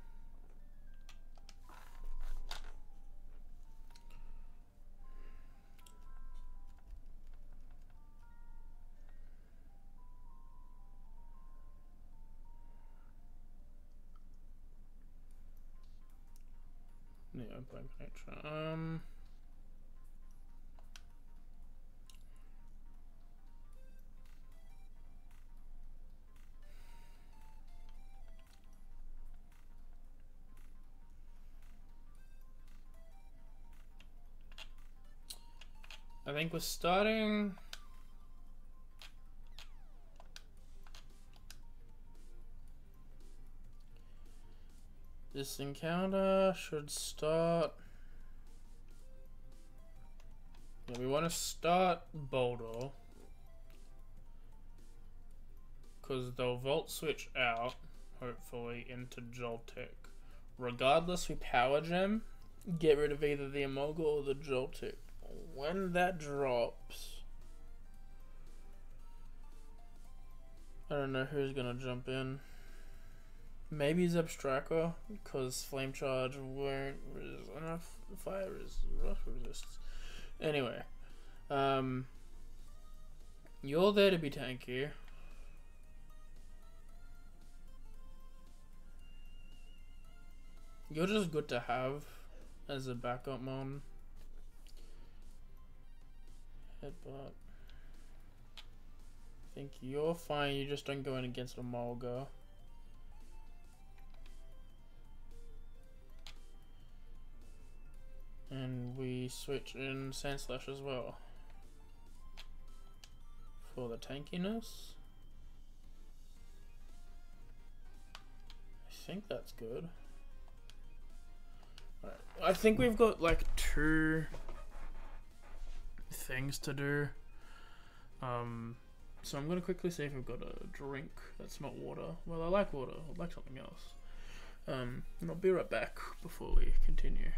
Think we're starting This encounter should start. Yeah, we want to start Boldore. Because they'll Volt Switch out, hopefully, into Joltik. Regardless, we Power Gem, get rid of either the Emolga or the Joltik. When that drops... I don't know who's gonna jump in. Maybe Zebstrika, because Flame Charge won't resist enough fire res resists. Anyway, um, you're there to be tanky. You're just good to have as a backup mom. Headbutt. I think you're fine, you just don't go in against a Mulga. And we switch in Sandslash as well. For the tankiness. I think that's good. I think we've got like two things to do. Um, so I'm gonna quickly see if we've got a drink that's not water. Well, I like water. I'd like something else. Um, and I'll be right back before we continue.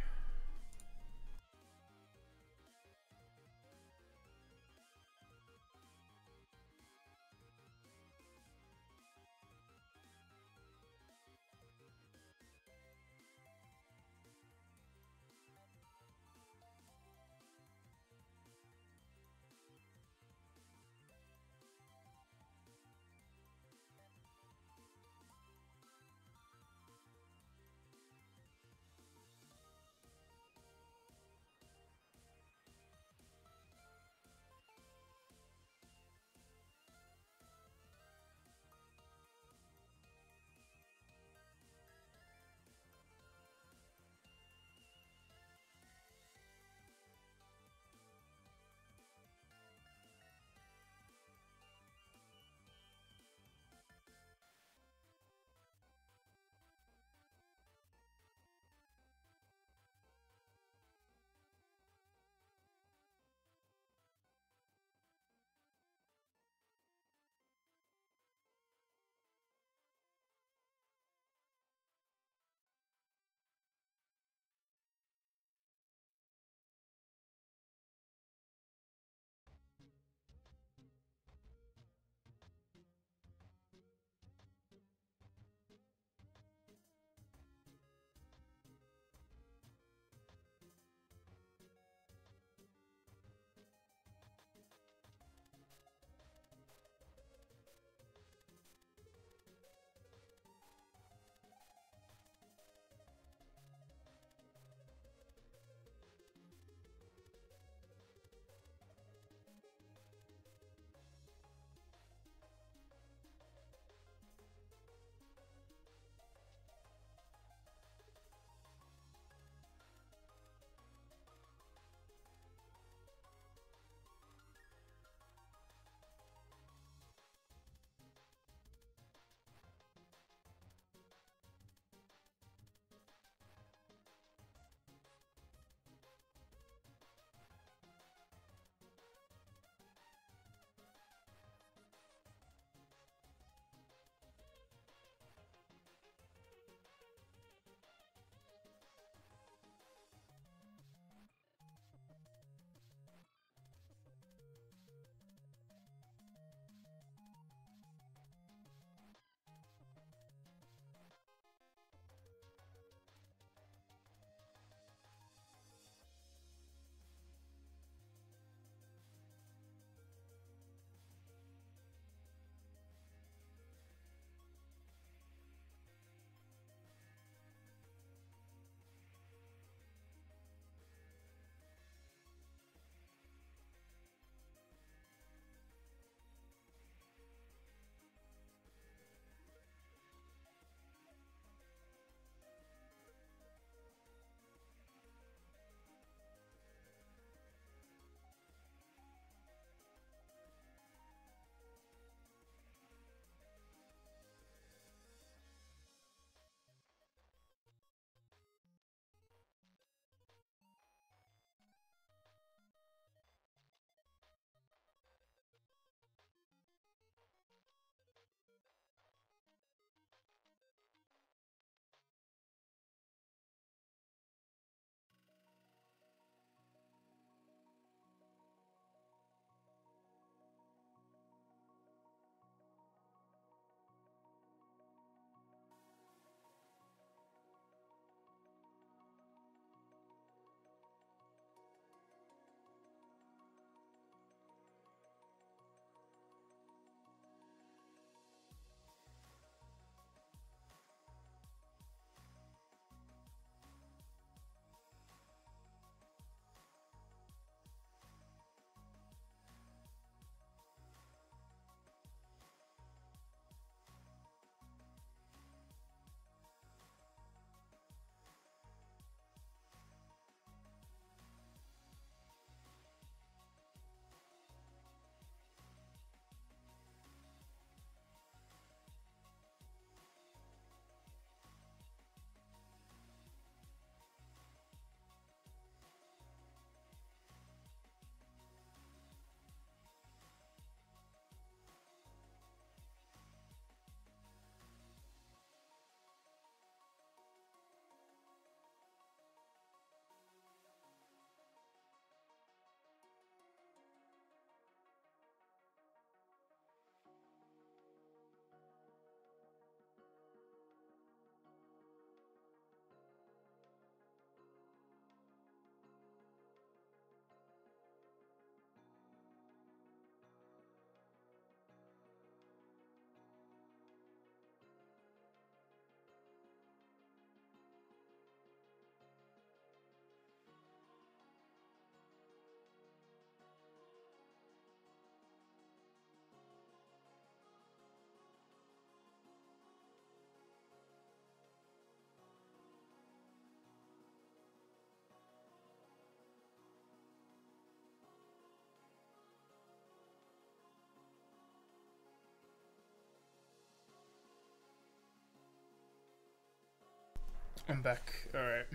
I'm back. Alright.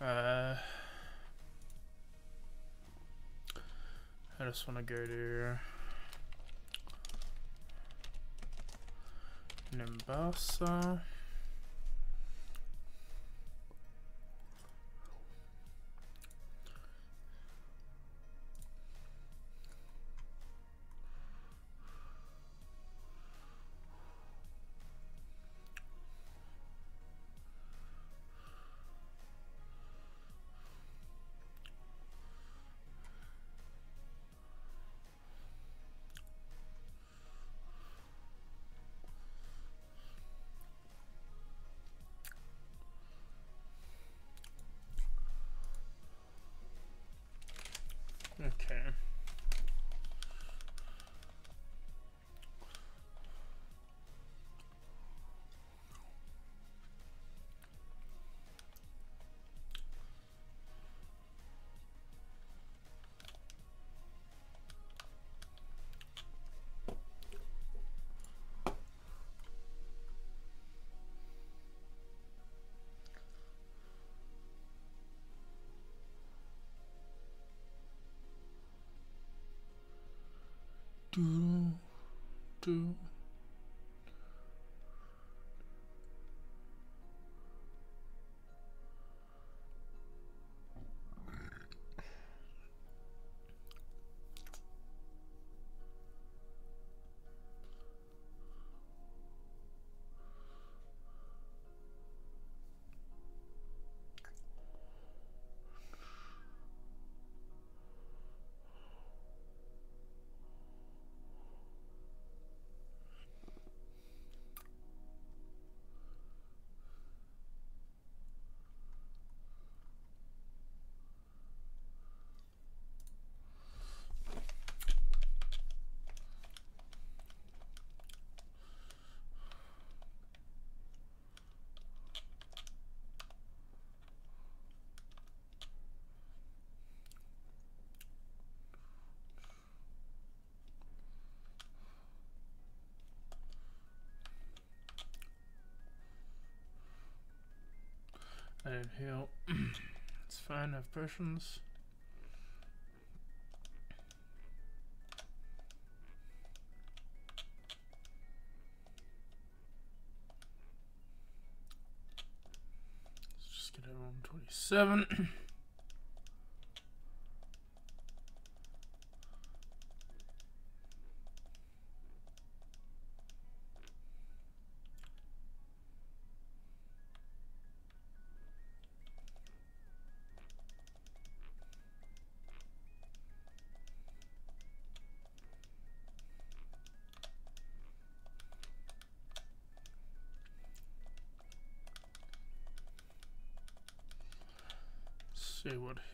Uh, I just want to go to Nimbasa. Do, do. It's fine, I have potions. Let's just get it on 27.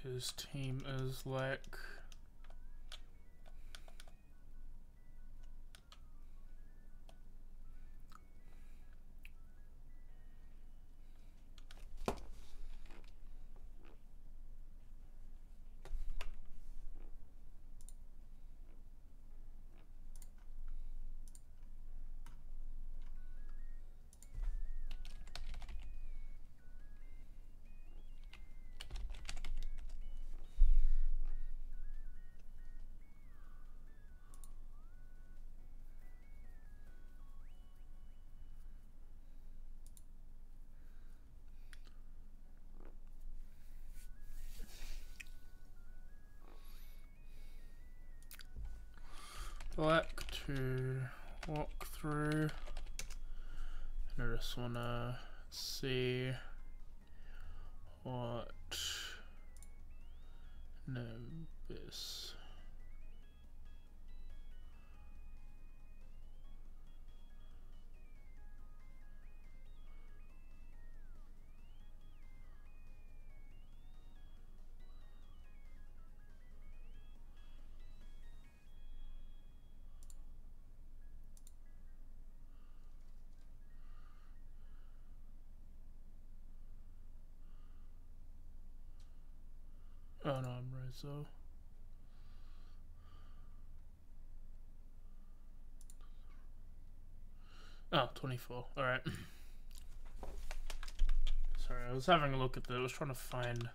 his team is like. Black to walk through. And I just wanna see what Nimbus so. Oh, 24. Alright. Sorry, I was having a look at the. I was trying to find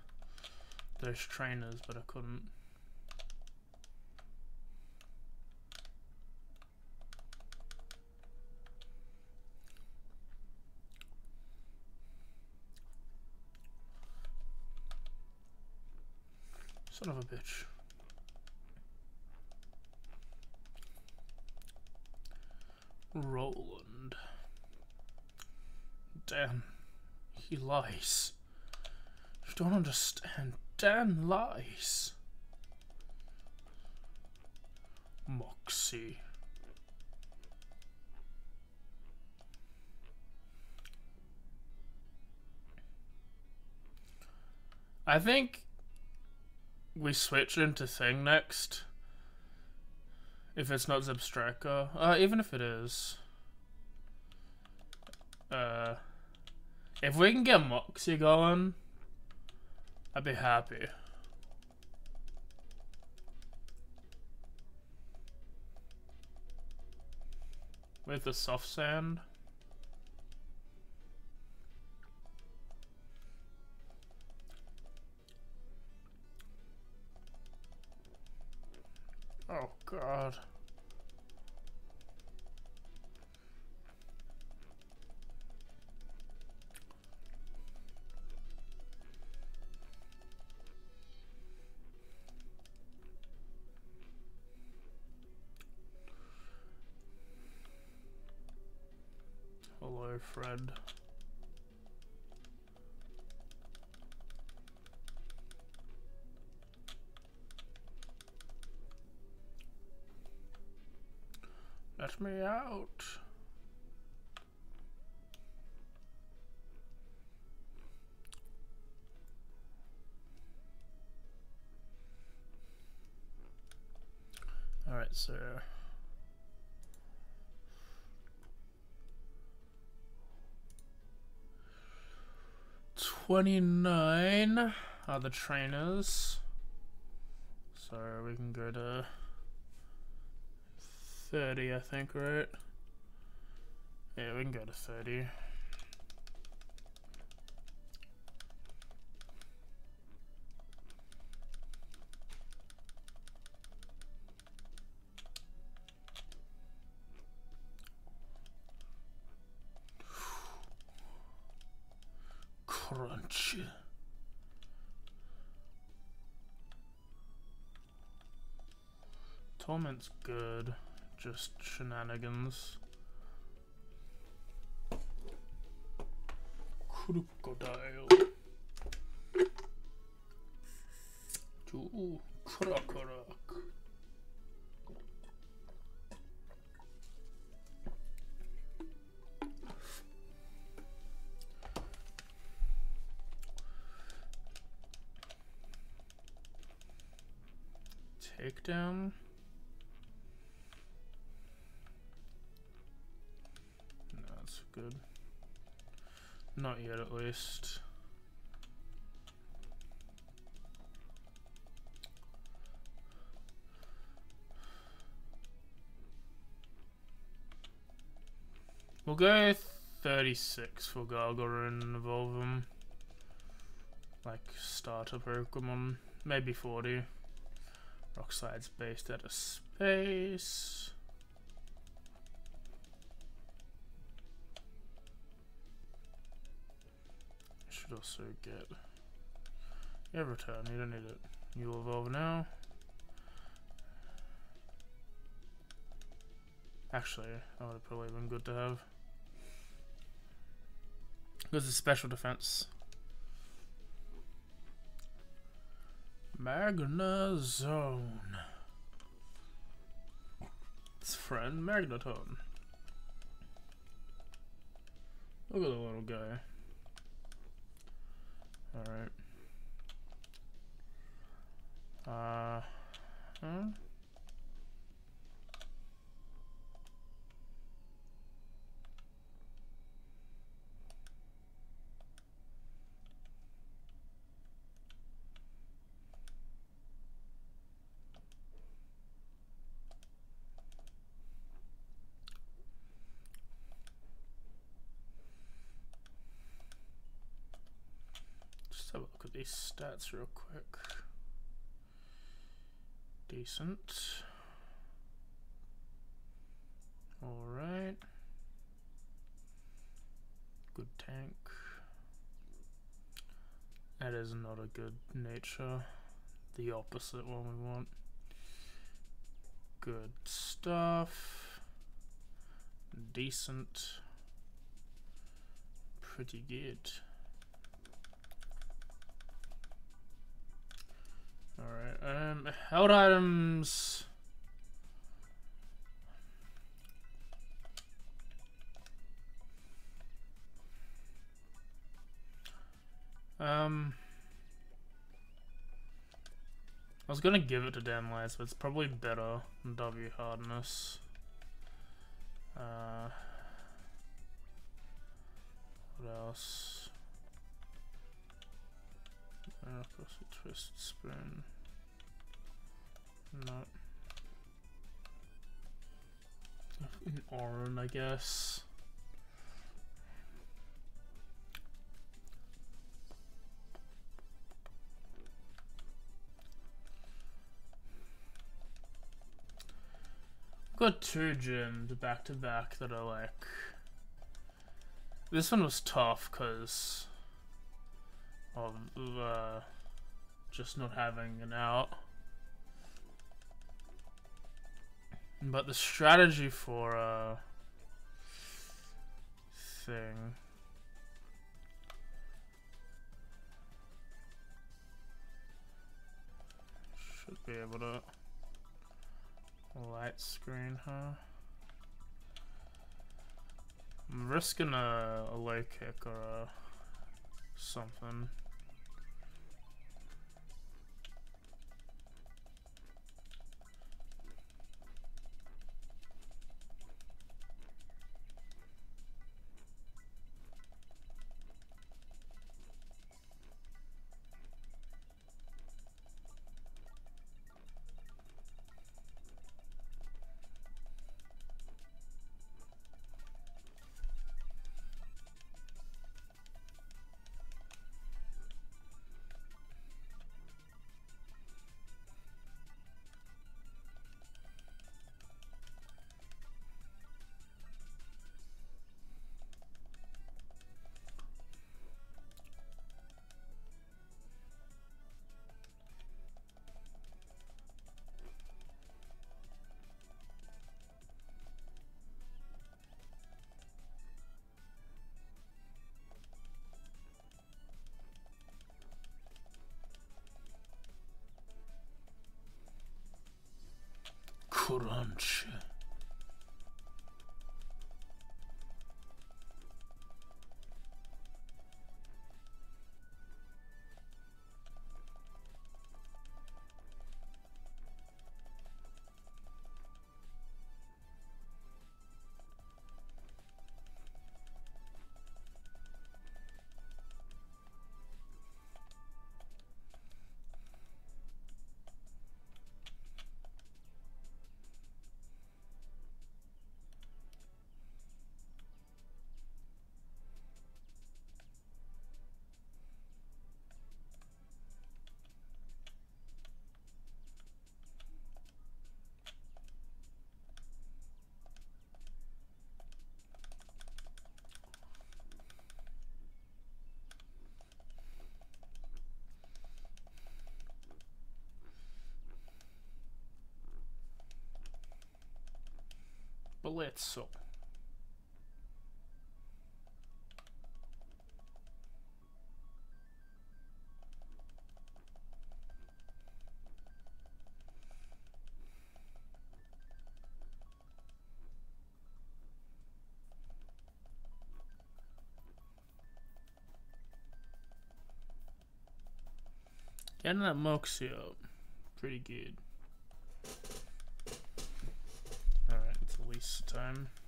those trainers, but I couldn't. Son of a bitch. Roland. Damn. He lies. You don't understand. Dan lies. Moxie. I think we switch into thing next. If it's not Zebstrika. Uh, even if it is. Uh, if we can get Moxie going, I'd be happy. With the soft sand. God. Hello, Fred. Me out. All right, so 29 are the trainers. So we can go to 30, I think, right? Yeah, we can go to 30. Crunch. Torment's good, just shenanigans. Crocodile. Ooh, crocodile. Not yet, at least. We'll go 36 for Gargor and evolve them. Like starter Pokemon. Maybe 40. Rockslide's based out of space. Should also get yeah, return, you don't need it. You'll evolve now. Actually, that would have probably been good to have. Because it's special defense. Magnezone. It's friend Magneton. Look at the little guy. Alright. Uh huh? These stats real quick. Decent. Alright. Good tank. That is not a good nature. The opposite one we want. Good stuff. Decent. Pretty good. Alright, um, held items. Um, I was gonna give it to Dan Lights, but it's probably better than W Hardness. Uh, what else? Uh, twist spoon. No. An Oran, I guess. Got two gyms back to back that are like. This one was tough because of uh, just not having an out. But the strategy for uh thing should be able to light screen, huh? I'm risking a, a low kick or a something. Crunch. Blitzle. Getting that Moxie up. Pretty good. Release time.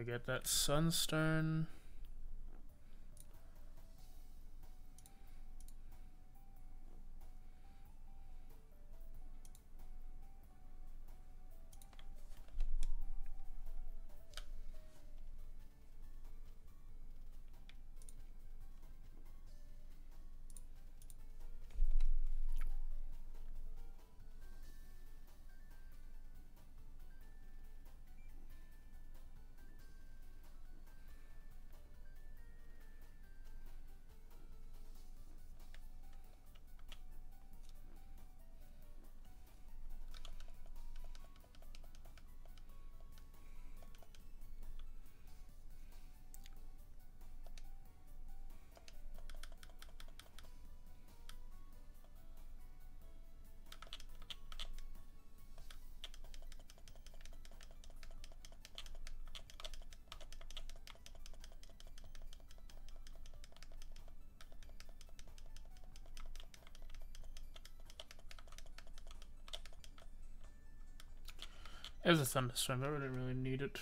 Go get that sunstone. Was a thunderstorm, but we didn't really need it.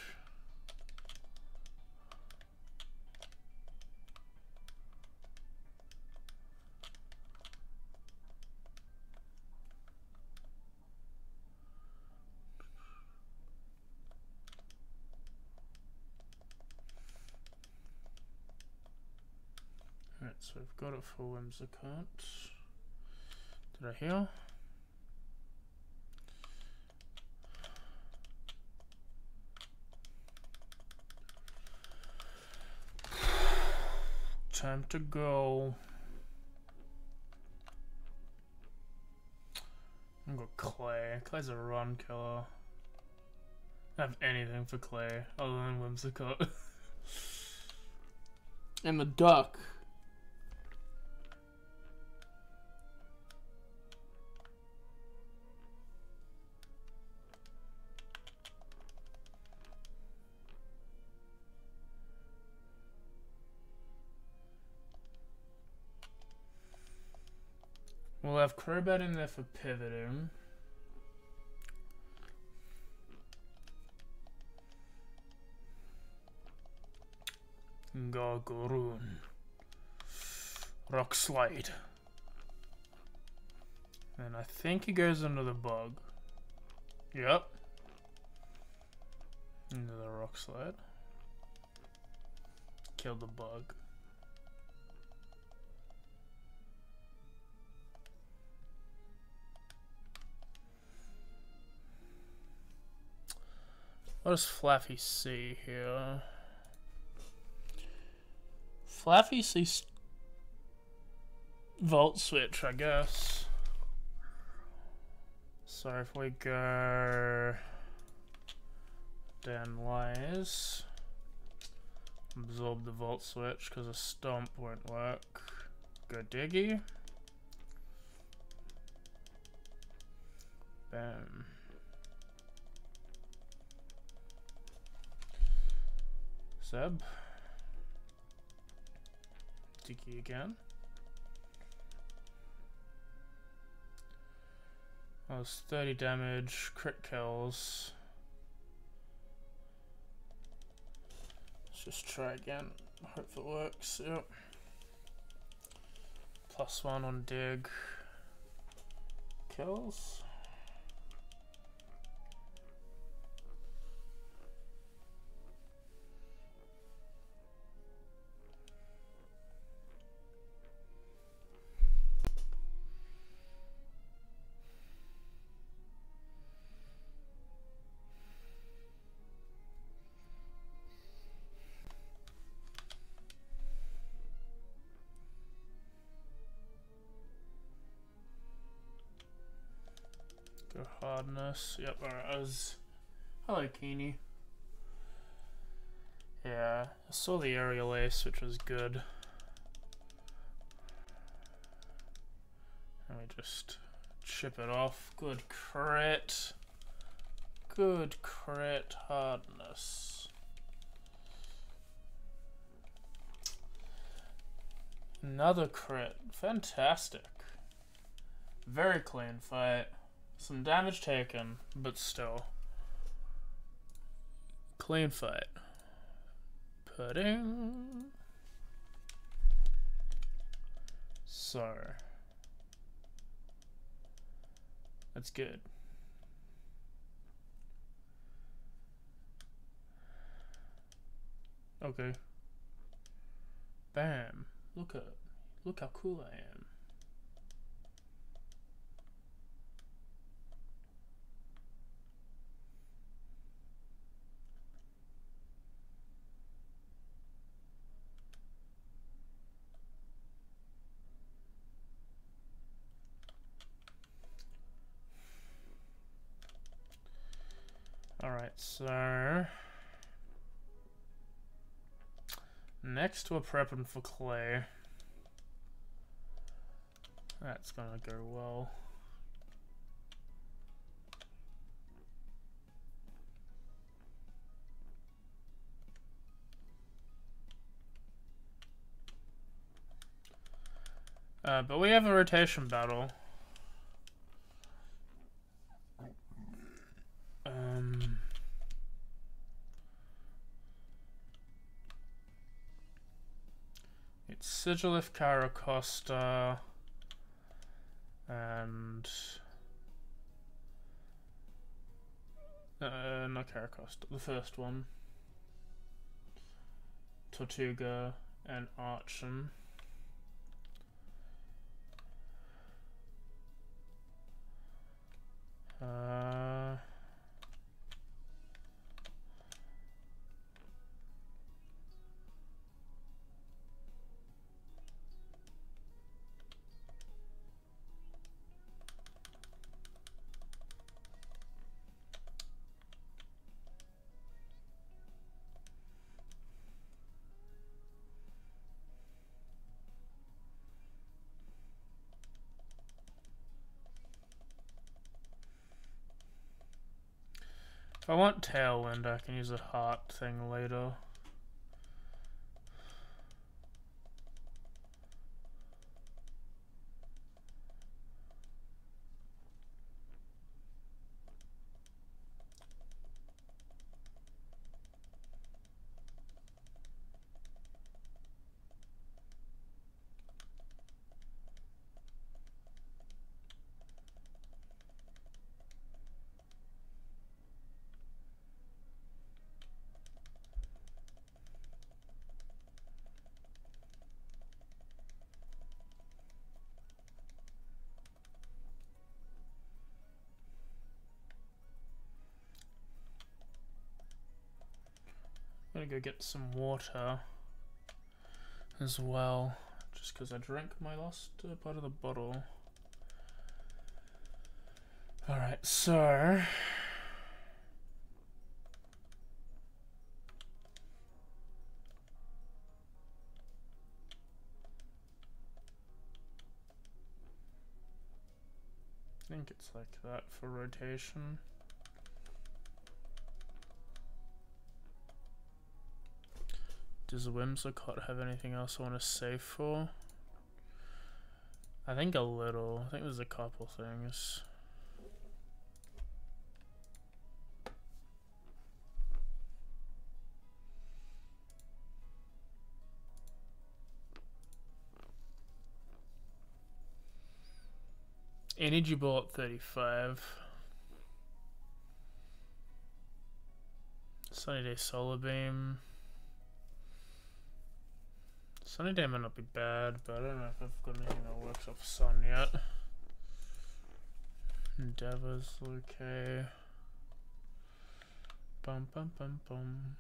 Alright, so I've got it for Whimsicott. Did I heal? Time to go. I'm gonna go Clay. Clay's a run killer. I have anything for Clay other than Whimsicott. and the duck. Have Crobat in there for pivoting. Gargaroon. Rock Slide. And I think he goes under the bug. Yep. Into the Rock Slide. Killed the bug. What does Flaaffy see here? Flaaffy sees Volt Switch, I guess. So if we go Dan Wise, absorb the Volt Switch because a Stomp won't work. Go Diggy. Bam. Seb. Tiki again. That was 30 damage, crit kills. Let's just try again. Hope it works. Yep. Plus one on dig. Kills. Hardness. Yep, alright, I was... Hello, Keeney. Yeah, I saw the aerial ace, which was good. Let me just chip it off. Good crit. Good crit hardness. Another crit. Fantastic. Very clean fight. Some damage taken, but still. clean fight. Pudding. So. That's good. Okay. Bam. Look at look how cool I am. Alright, so next we're prepping for clay. That's gonna go well. Uh, but we have a rotation battle. Um, it's Sigilyph Carracosta and uh, not Carracosta, the first one, Tirtouga and Archen. Uh, If I want Tailwind, I can use a heart thing later. Go get some water as well, just because I drank my last uh, part of the bottle. Alright, so... I think it's like that for rotation. Does the Whimsicott have anything else I want to save for? I think a little. I think there's a couple things. Energy Bullet 35. Sunny Day Solar Beam. Sunny Day might not be bad, but I don't know if I've got anything that works off Sun yet. Endeavor's okay. Bum bum bum bum.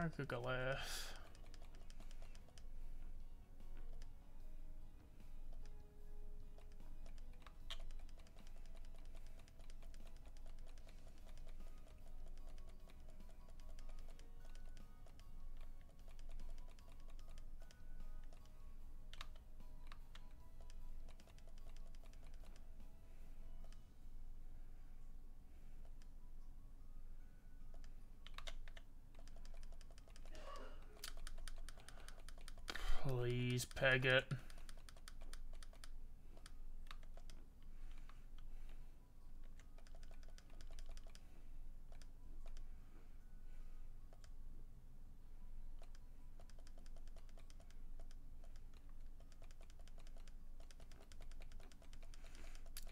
Gargagalath. Please peg it.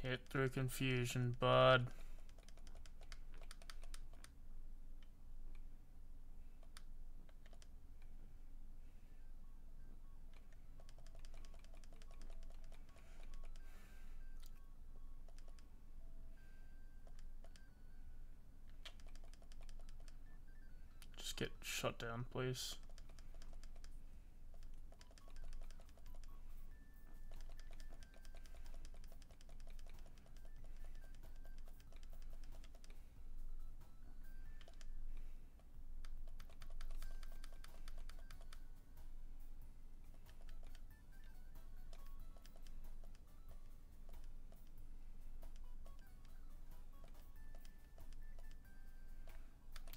Hit through confusion, bud. Just get down, please.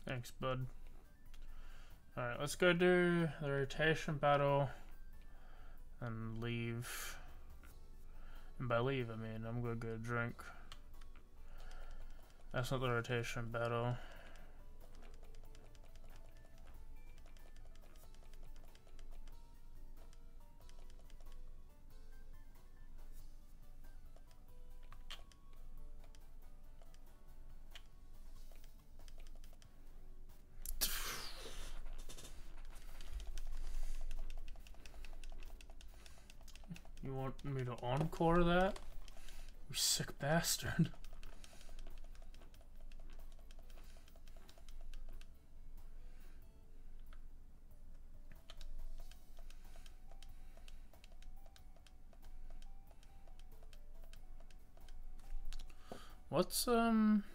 Thanks, bud. Alright, let's go do the rotation battle and leave. And by leave, I mean I'm gonna a drink. That's not the rotation battle. You want me to encore that? You sick bastard. What's um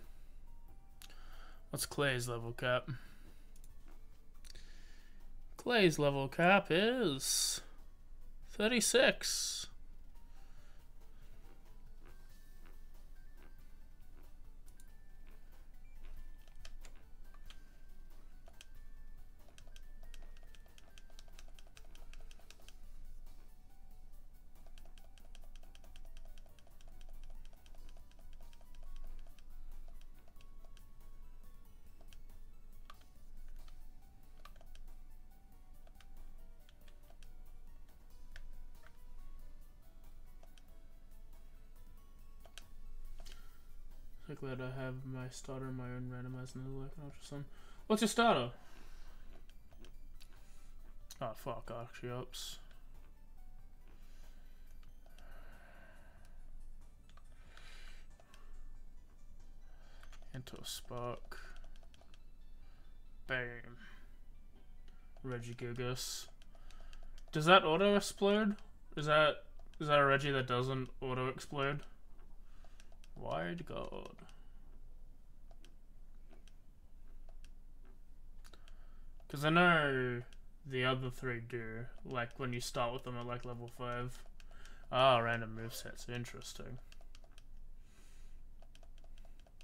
what's Clay's level cap? Clay's level cap is 36. Glad I have my starter, my own randomized and like ultra some. What's your starter? Oh fuck, Archeops. Into a spark. Bam. Regigigas. Does that auto explode? Is that is that a Reggie that doesn't auto explode? Wide God. Because I know the other three do, like when you start with them at like level 5. Ah, random movesets, interesting.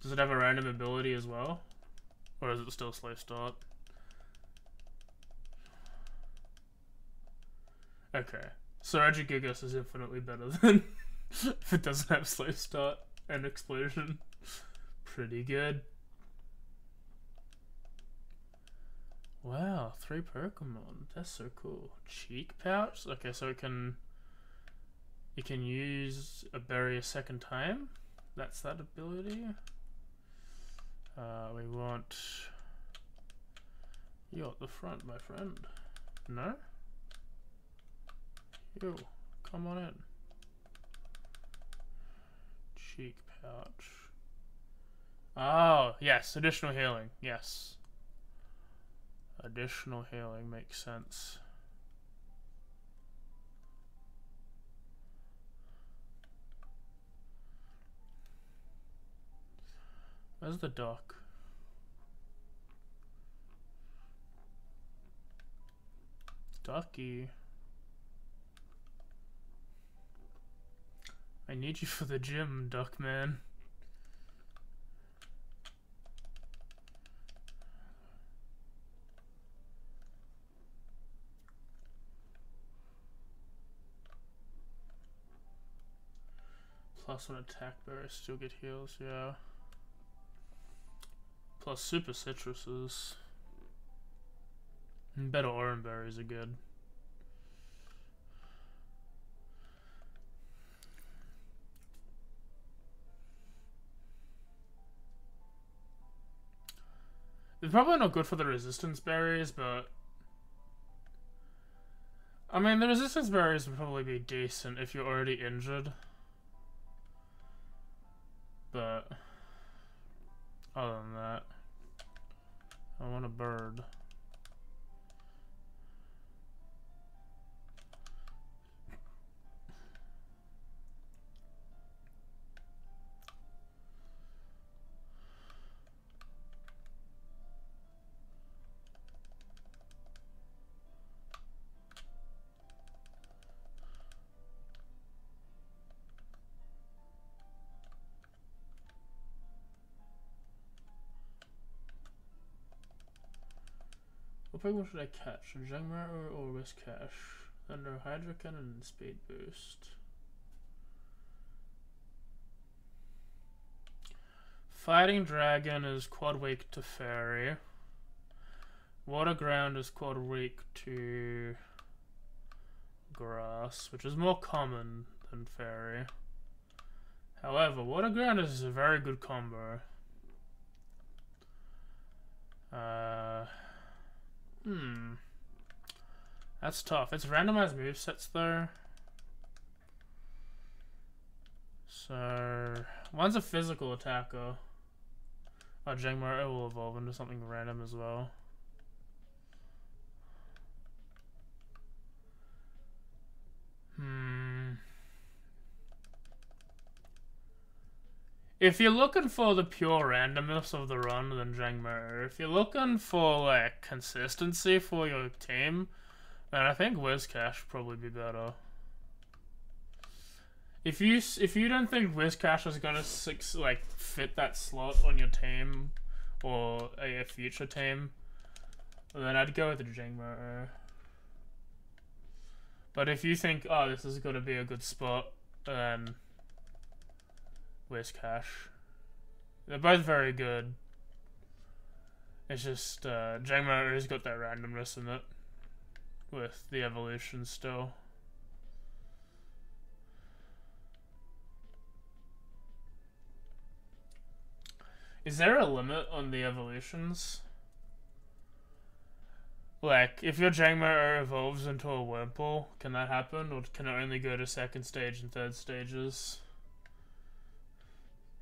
Does it have a random ability as well? Or is it still slow start? Okay. So Regigigas is infinitely better than if it doesn't have slow start and explosion. Pretty good. Wow, three Pokemon. That's so cool. Cheek pouch. Okay, so it can you can use a berry a second time. That's that ability. Uh, we want you at the front, my friend. No. You, come on in. Cheek pouch. Oh, yes, additional healing. Yes. Additional healing makes sense. Where's the dock? Ducky. I need you for the gym, Duckman. Plus attack bear, still get heals, yeah. Plus super citruses. Mm, better Oran berries are good. They're probably not good for the resistance berries, but... I mean, the resistance berries would probably be decent if you're already injured. But... Other than that... I want a bird. Pokemon should I catch? Jangmar or Whiscash? Under Hydro Cannon and Speed Boost. Fighting Dragon is quad weak to Fairy. Water Ground is quad weak to Grass, which is more common than Fairy. However, Water Ground is a very good combo. Uh, Hmm. That's tough. It's randomized movesets though. So one's a physical attacker. Oh, Jangmo will evolve into something random as well. If you're looking for the pure randomness of the run, then Jangmo. If you're looking for like consistency for your team, then I think would probably be better. If you if you don't think Whiscash is gonna like fit that slot on your team or uh, a, a future team, then I'd go with the Jangmo. But if you think, oh, this is gonna be a good spot, then Whiscash. They're both very good. It's just uh, Jangmo has got that randomness in it with the evolution still. Is there a limit on the evolutions? Like, if your Jangmo evolves into a Wurmple, can that happen? Or can it only go to second stage and third stages?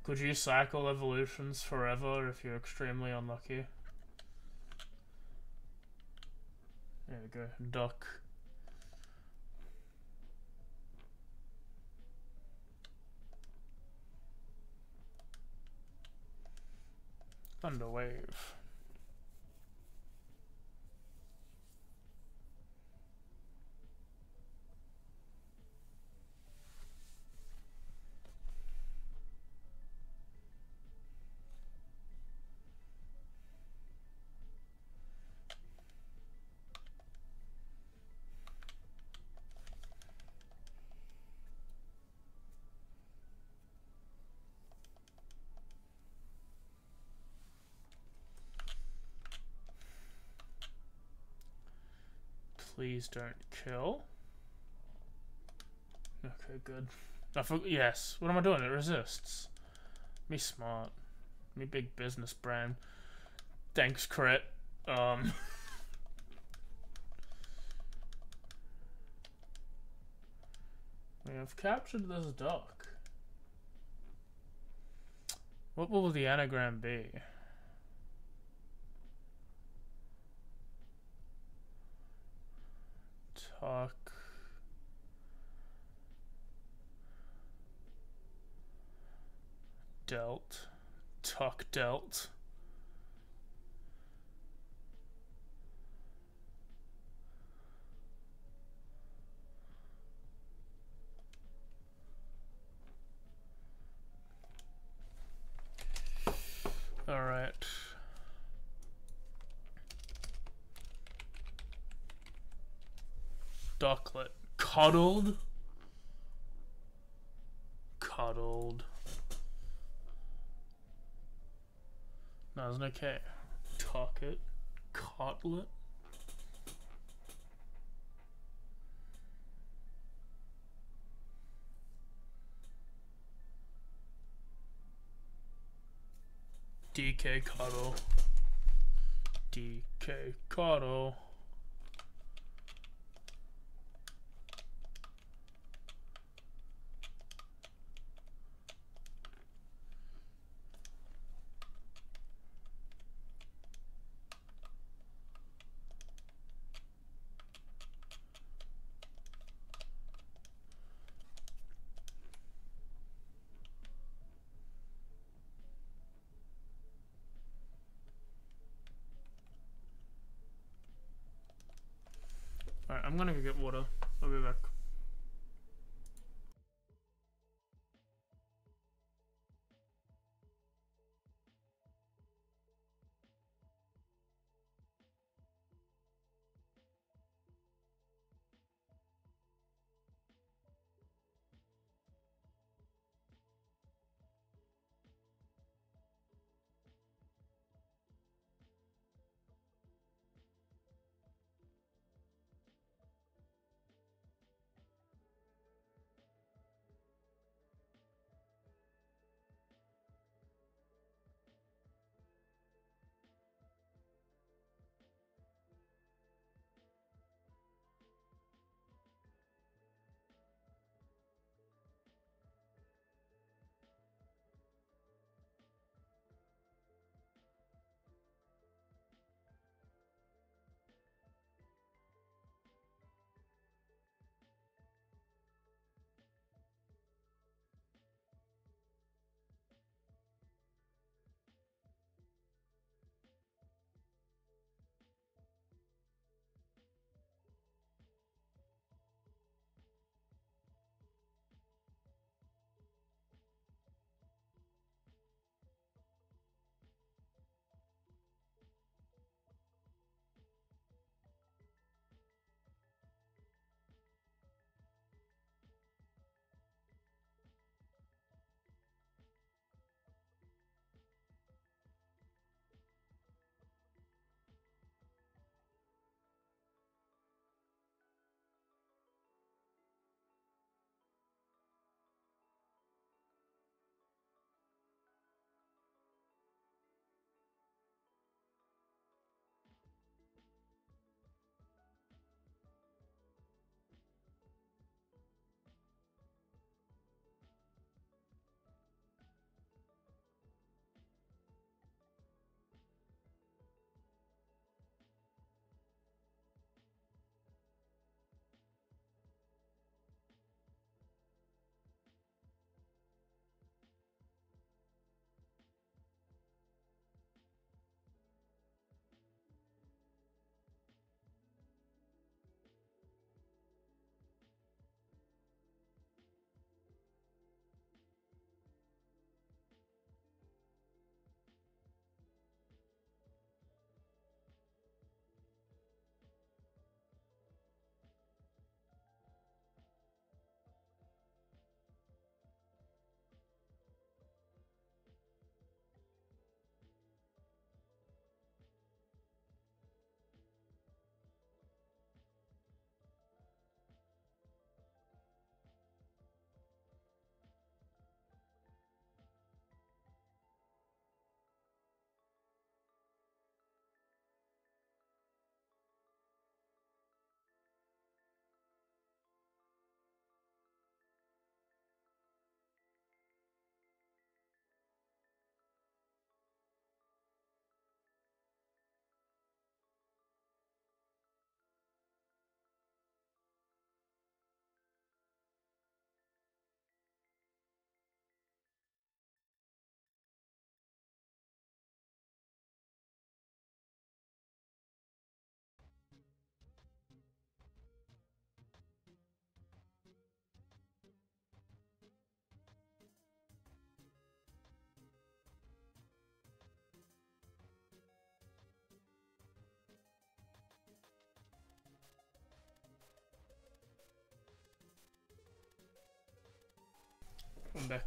Could you cycle evolutions forever if you're extremely unlucky? There we go, duck. Thunder Please don't kill. Okay, good. I. Yes. What am I doing? It resists. Me smart. Me big business brain. Thanks, crit. Um. we have captured this duck. What will the anagram be? talk. Dealt. Tuck dealt. All right. Ducklet. Cuddled? Cuddled. No, there's no K. Tucket. Cutlet. DK Cuddle. DK Cuddle. I'm back.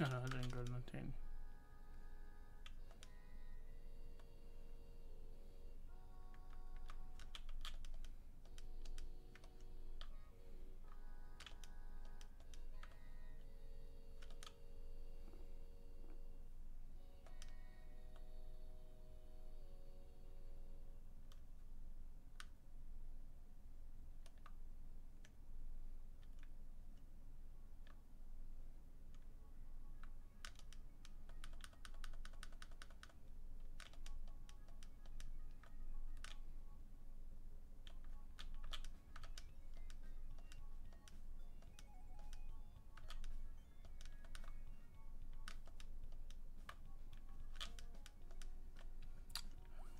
No, I didn't go to 19.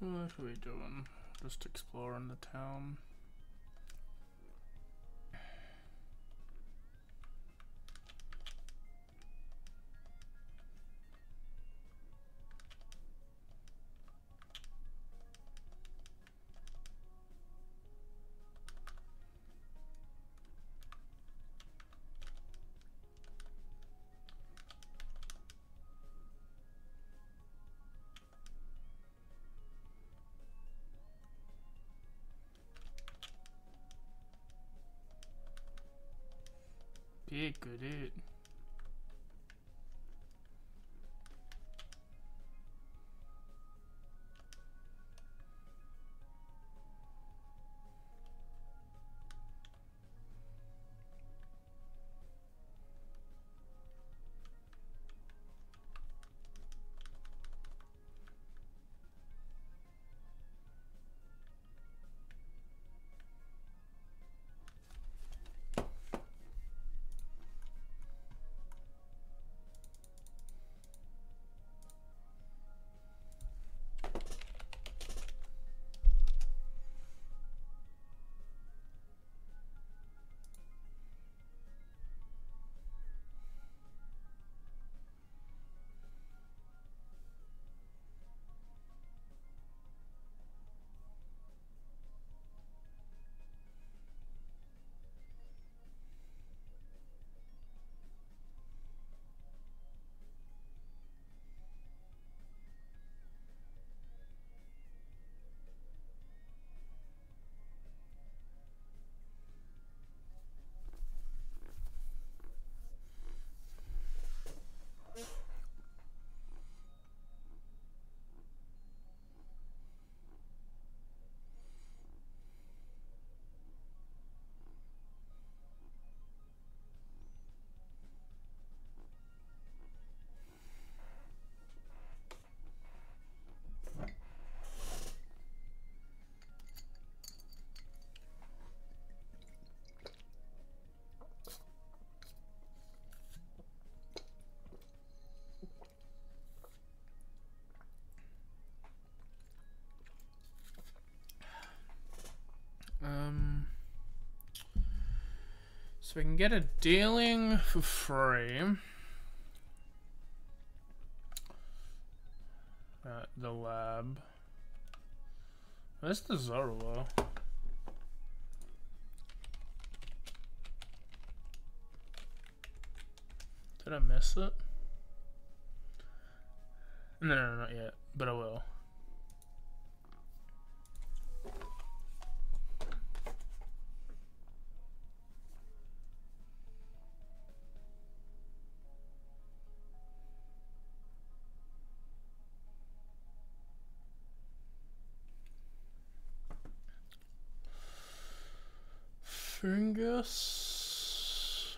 What are we doing? Just exploring the town. Good it. We can get a dealing for free. At the lab. Where's the Zorro? Did I miss it? No, no, no, not yet, but I will. Foongus.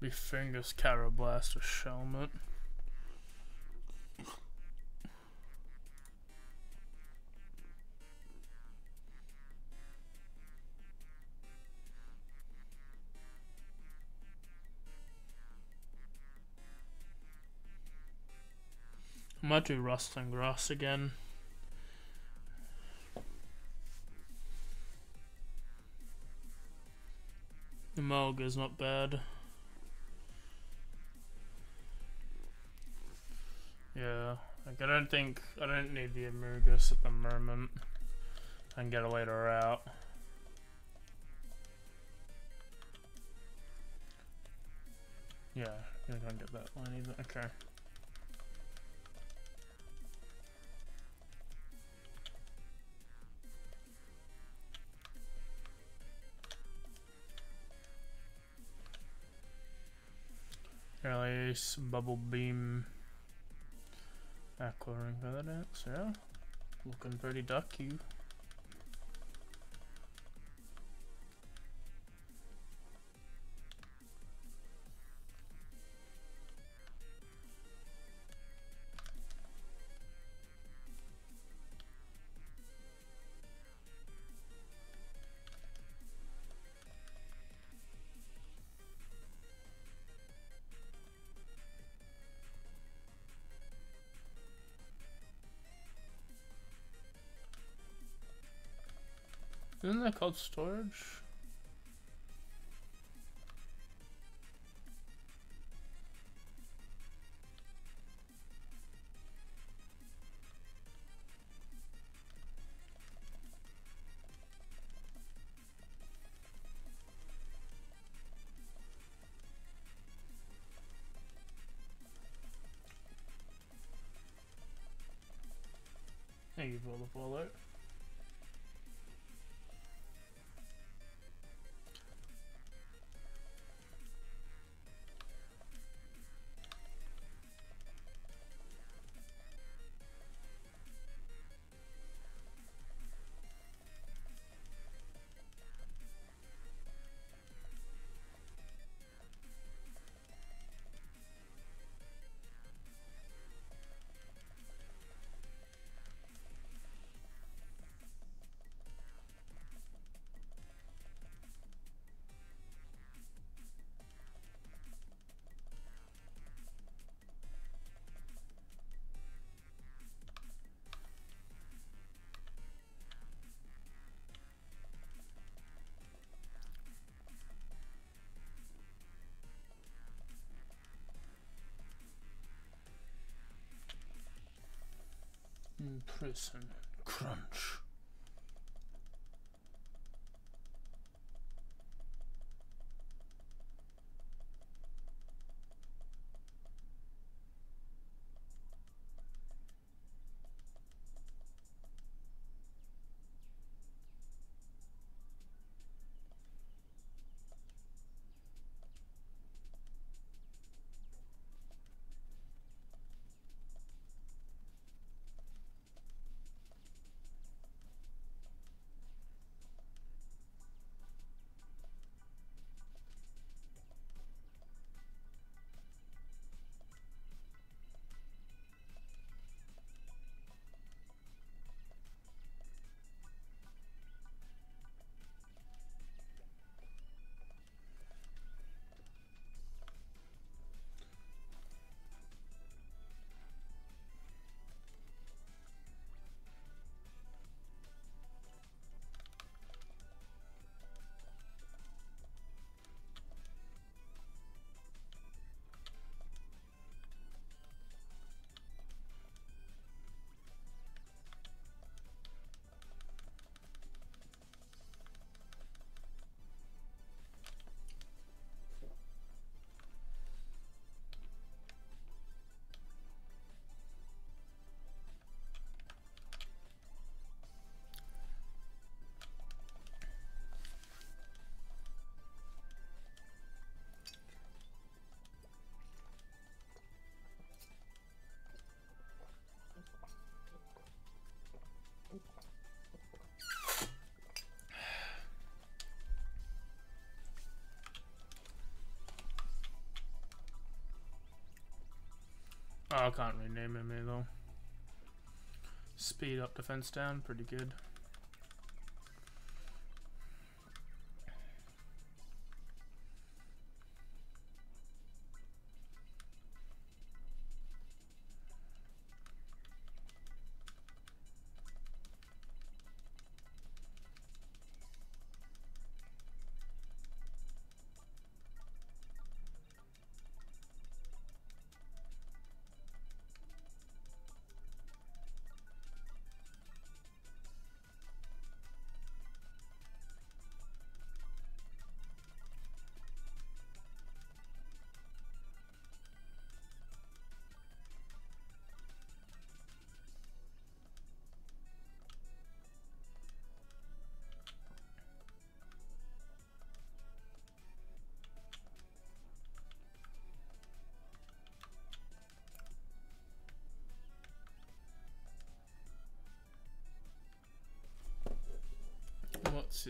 Be Foongus Karrablast or Shelmet. I might do Rust and Grass again. Is not bad. Yeah, like I don't think I don't need the Amogus at the moment. I can get a later out. Yeah, you're gonna get that one either. Okay. Release bubble beam Aqua Ring evidence, yeah. Looking pretty ducky. Isn't that called storage? Thank you for the follow. Prison. Crunch. Oh, I can't rename him either. Speed up, defense down, pretty good.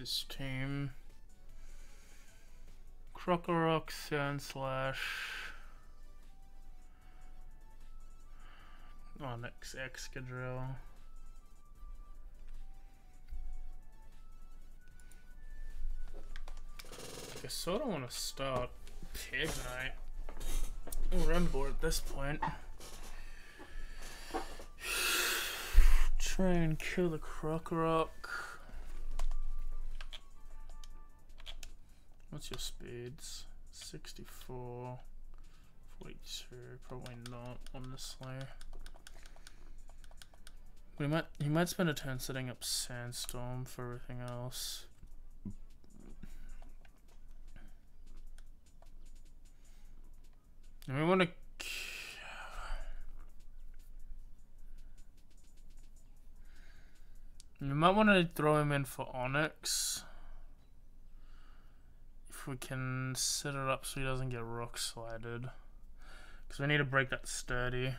What's his team? Krokorok, Sandslash. Onix, Excadrill. I sort of want to start Pignite. We're on board at this point. Try and kill the Krokorok. What's your speeds? 64, 42, probably not, honestly. We might, he might spend a turn setting up Sandstorm for everything else. And we want to... You might want to throw him in for We can set it up so he doesn't get rock slided. Because we need to break that sturdy.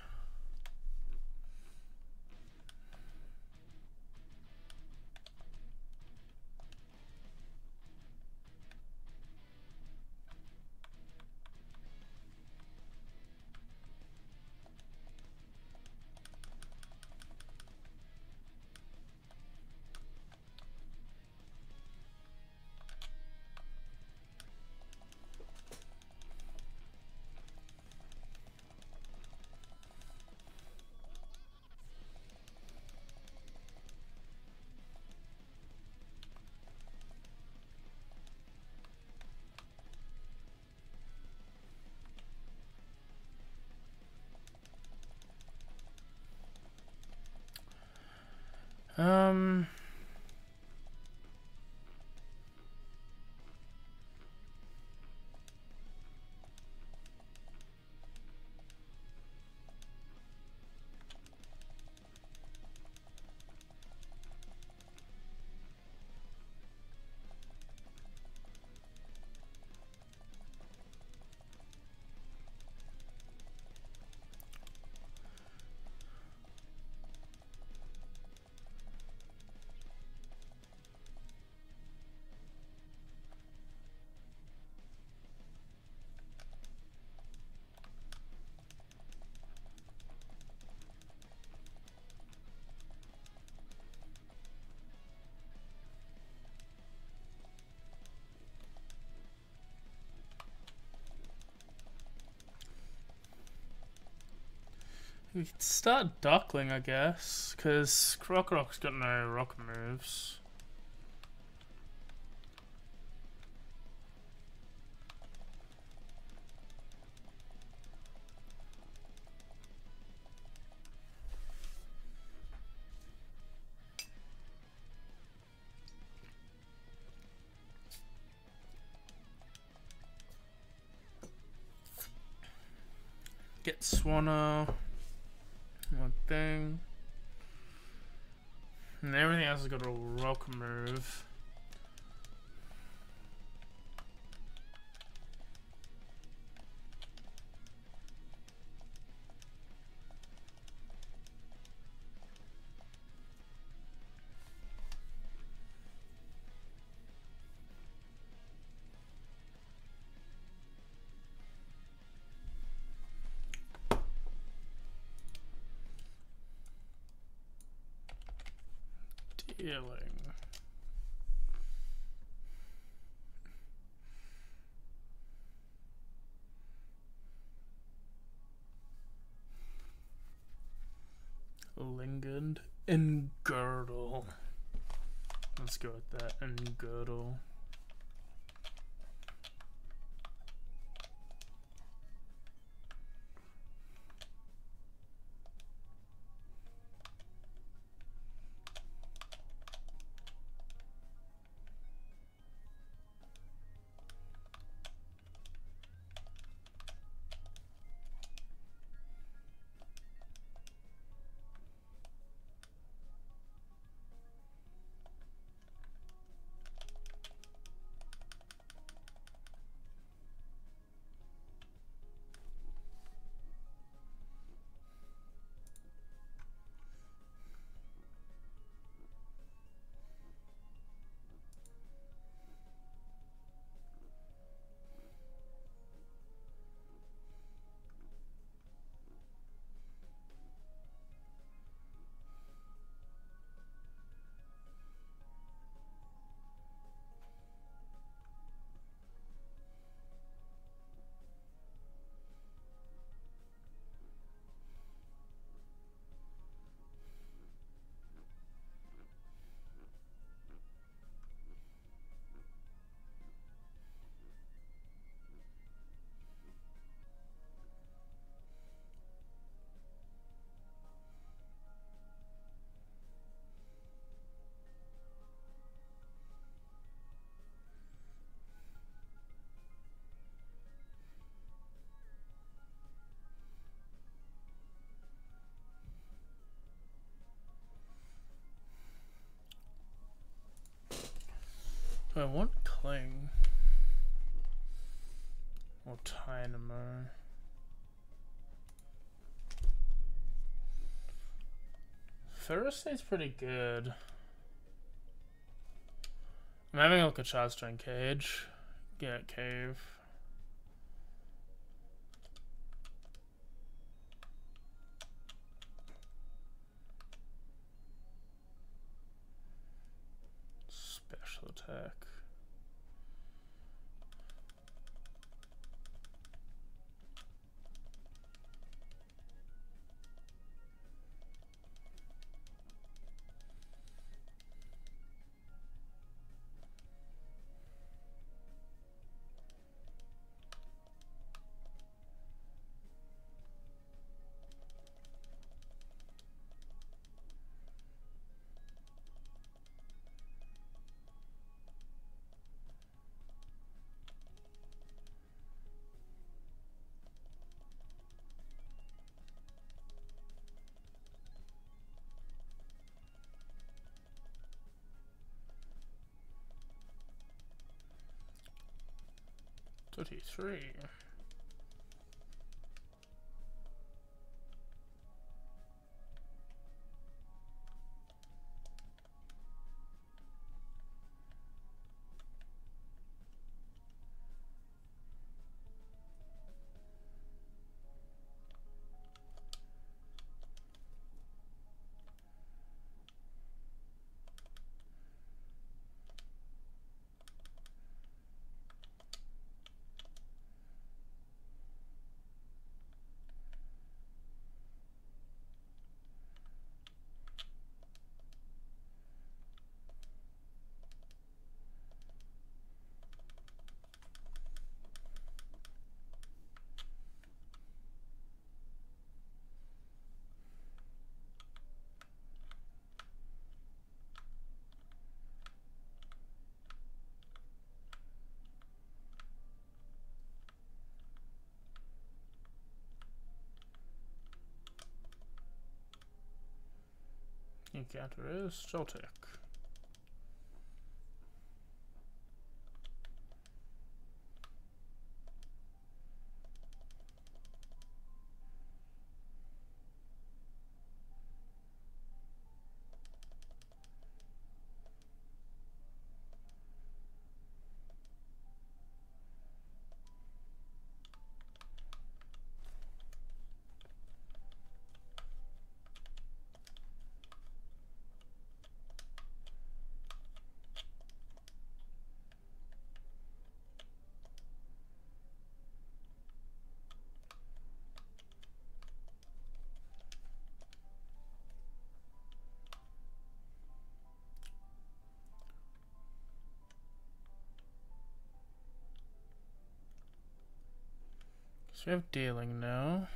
We could start Ducklett, I guess, because Krokorok's got no rock moves. Lingard and Girdle. Let's go with that and Girdle. I want Klink. Or Tynamo. Ferrostate's pretty good. I'm having a look at Chargestone Cave. Get Cave. Special attack. Thirty-three. Encounter is Celtic. we have dealing now.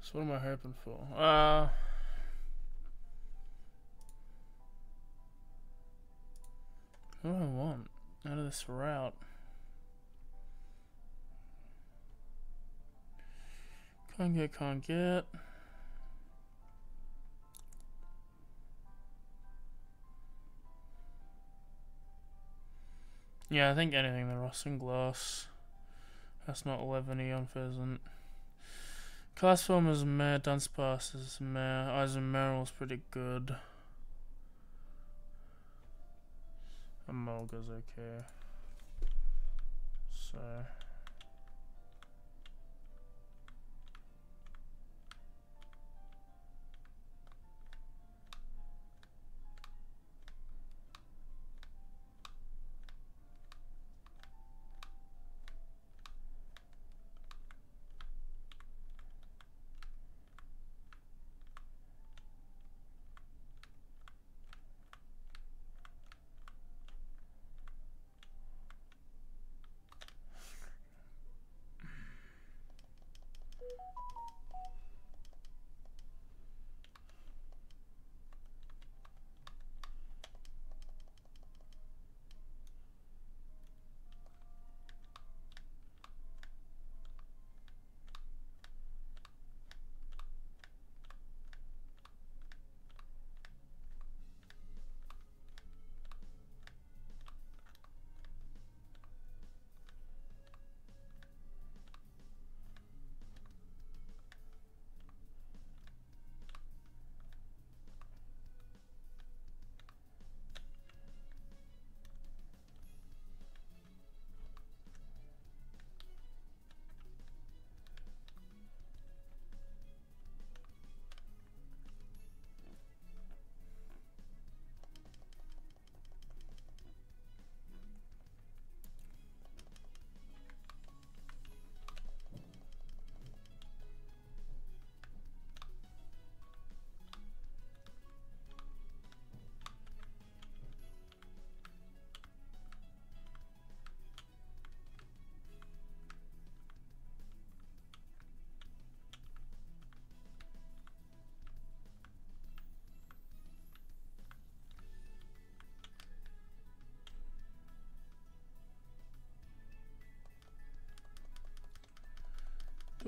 So what am I hoping for? Uh... What do I want out of this route? Can't get, can't get. Yeah, I think anything the Rossing Glass. That's not 11 on Pheasant. Castform is meh, Dunsparce is meh, Eisen Meryl's pretty good. Emolga's okay. So...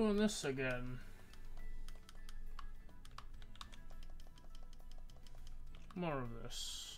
Doing this again. More of this.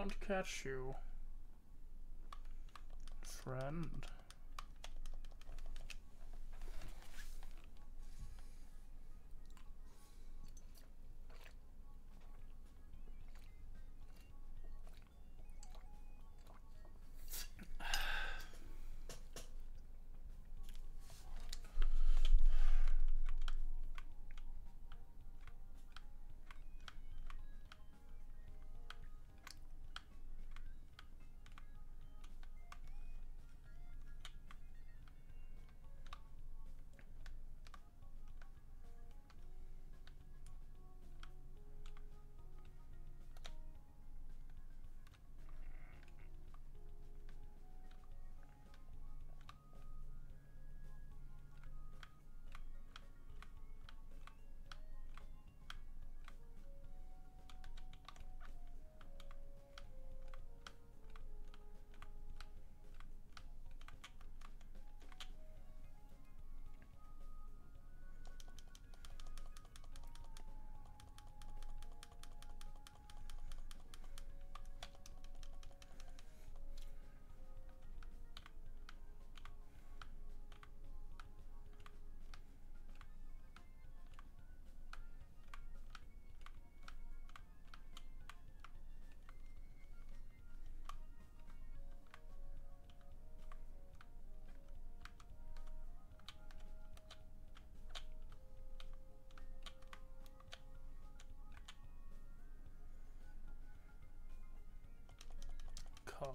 Can't catch you. Friend.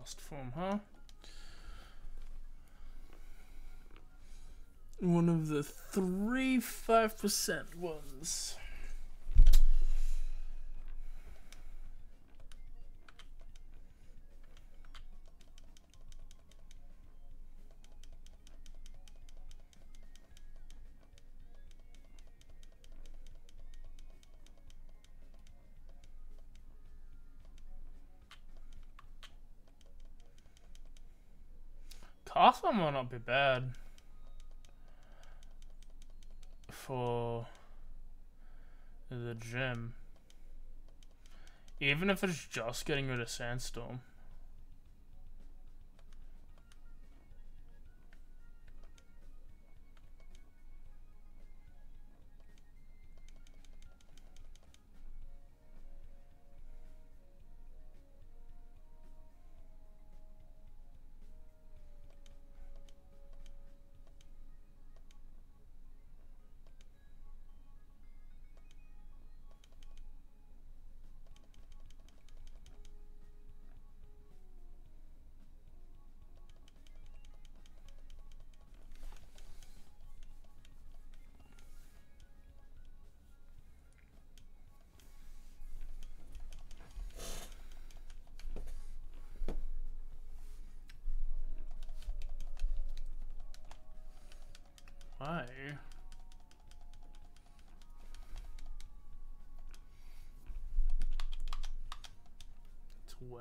Masked form, huh? One of the three 5% ones. Castle might not be bad for the gym. Even if it's just getting rid of Sandstorm.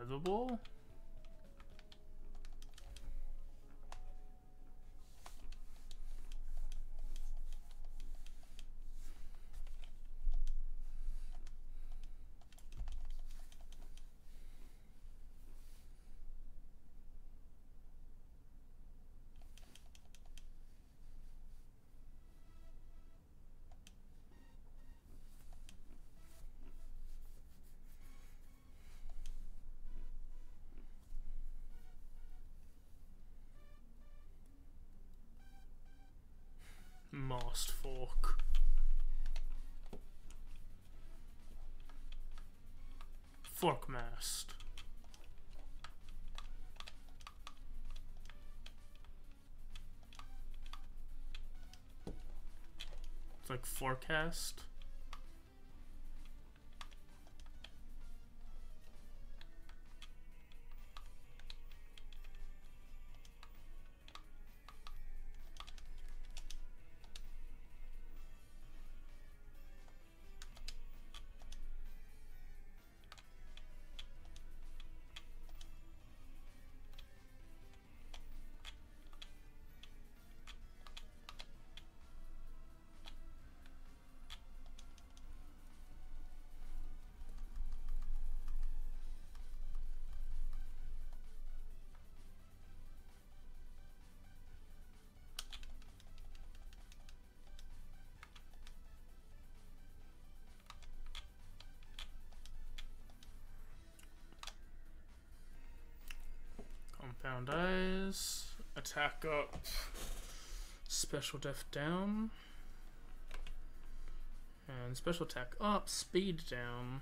It's fork. Fork mast. It's like forecast. Compound eyes. Attack up. Special def down. And special attack up. Speed down.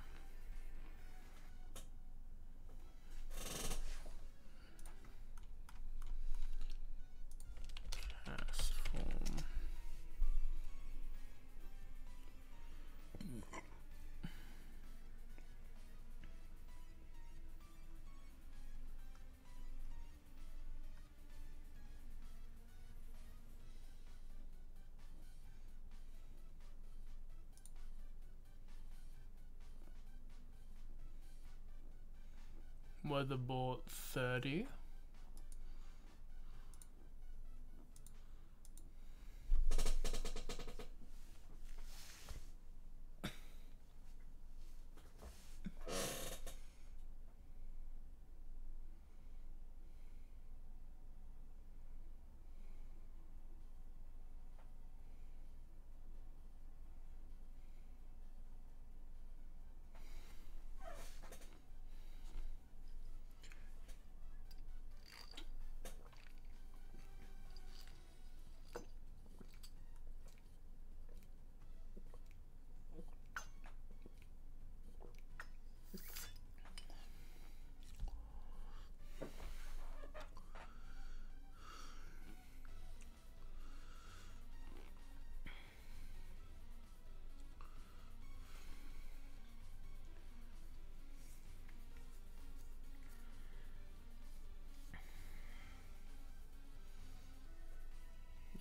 Weatherboard 30.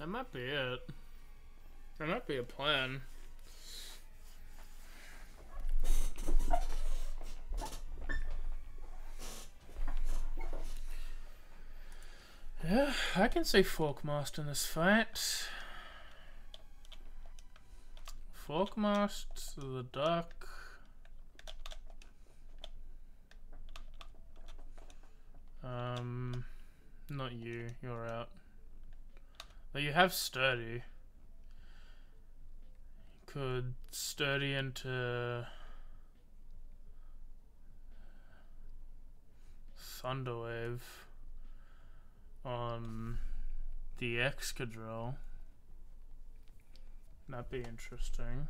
That might be it. That might be a plan. Yeah, I can see Forkmast in this fight. Forkmast, the duck. Um, not you. You're out. But you have sturdy. Could sturdy into Thunderwave on the Excadrill. That'd be interesting.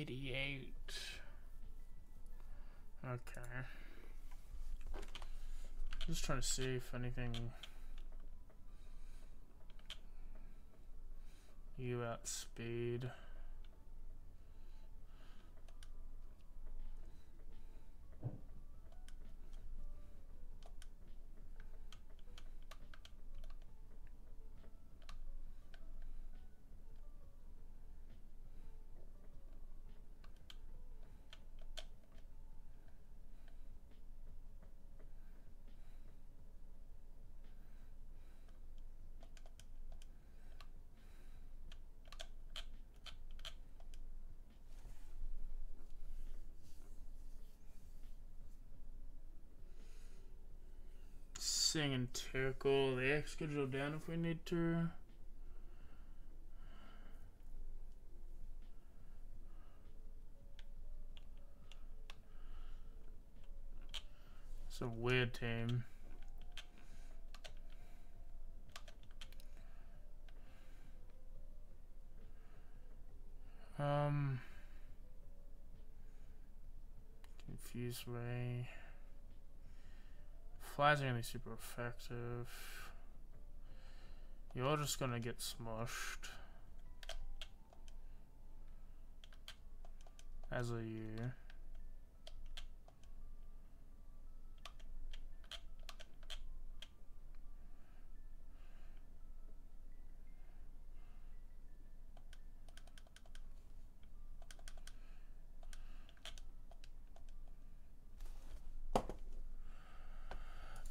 88. Okay. Just trying to see if anything you outspeed. Sing and tackle the Excadrill down if we need to. It's a weird team. Um, confused way. Flies are gonna be super effective. You're just gonna get smushed. As are you.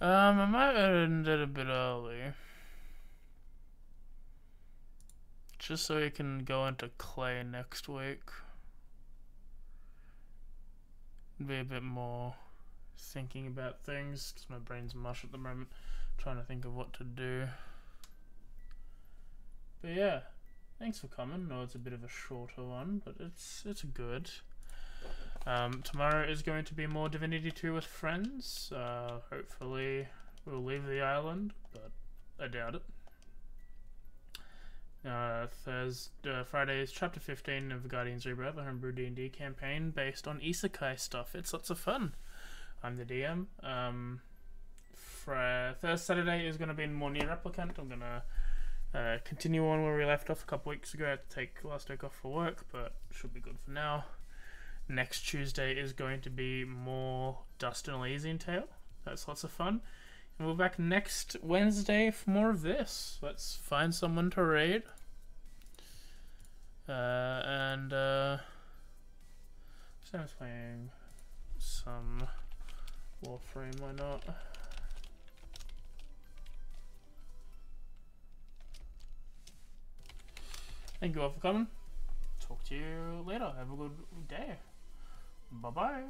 Um, I might end it a bit early. Just so we can go into clay next week. Be a bit more thinking about things, because my brain's mush at the moment. Trying to think of what to do. But yeah, thanks for coming. No, it's a bit of a shorter one, but it's it's good. Um, tomorrow is going to be more Divinity 2 with friends. Uh, hopefully we'll leave the island, but I doubt it. Uh, Thursday, uh, Friday is Chapter 15 of Guardians Rebirth, the homebrew D&D campaign based on isekai stuff. It's lots of fun. I'm the DM. Um, Thursday, Saturday is going to be more NieR Replicant. I'm going to uh, continue on where we left off a couple weeks ago. I had to take last week off for work, but should be good for now. Next Tuesday is going to be more Dust and Elysian Tail. That's lots of fun. And we're back next Wednesday for more of this. Let's find someone to raid. Uh, and uh, Sam's playing some Warframe, why not? Thank you all for coming. Talk to you later. Have a good day. Bye bye.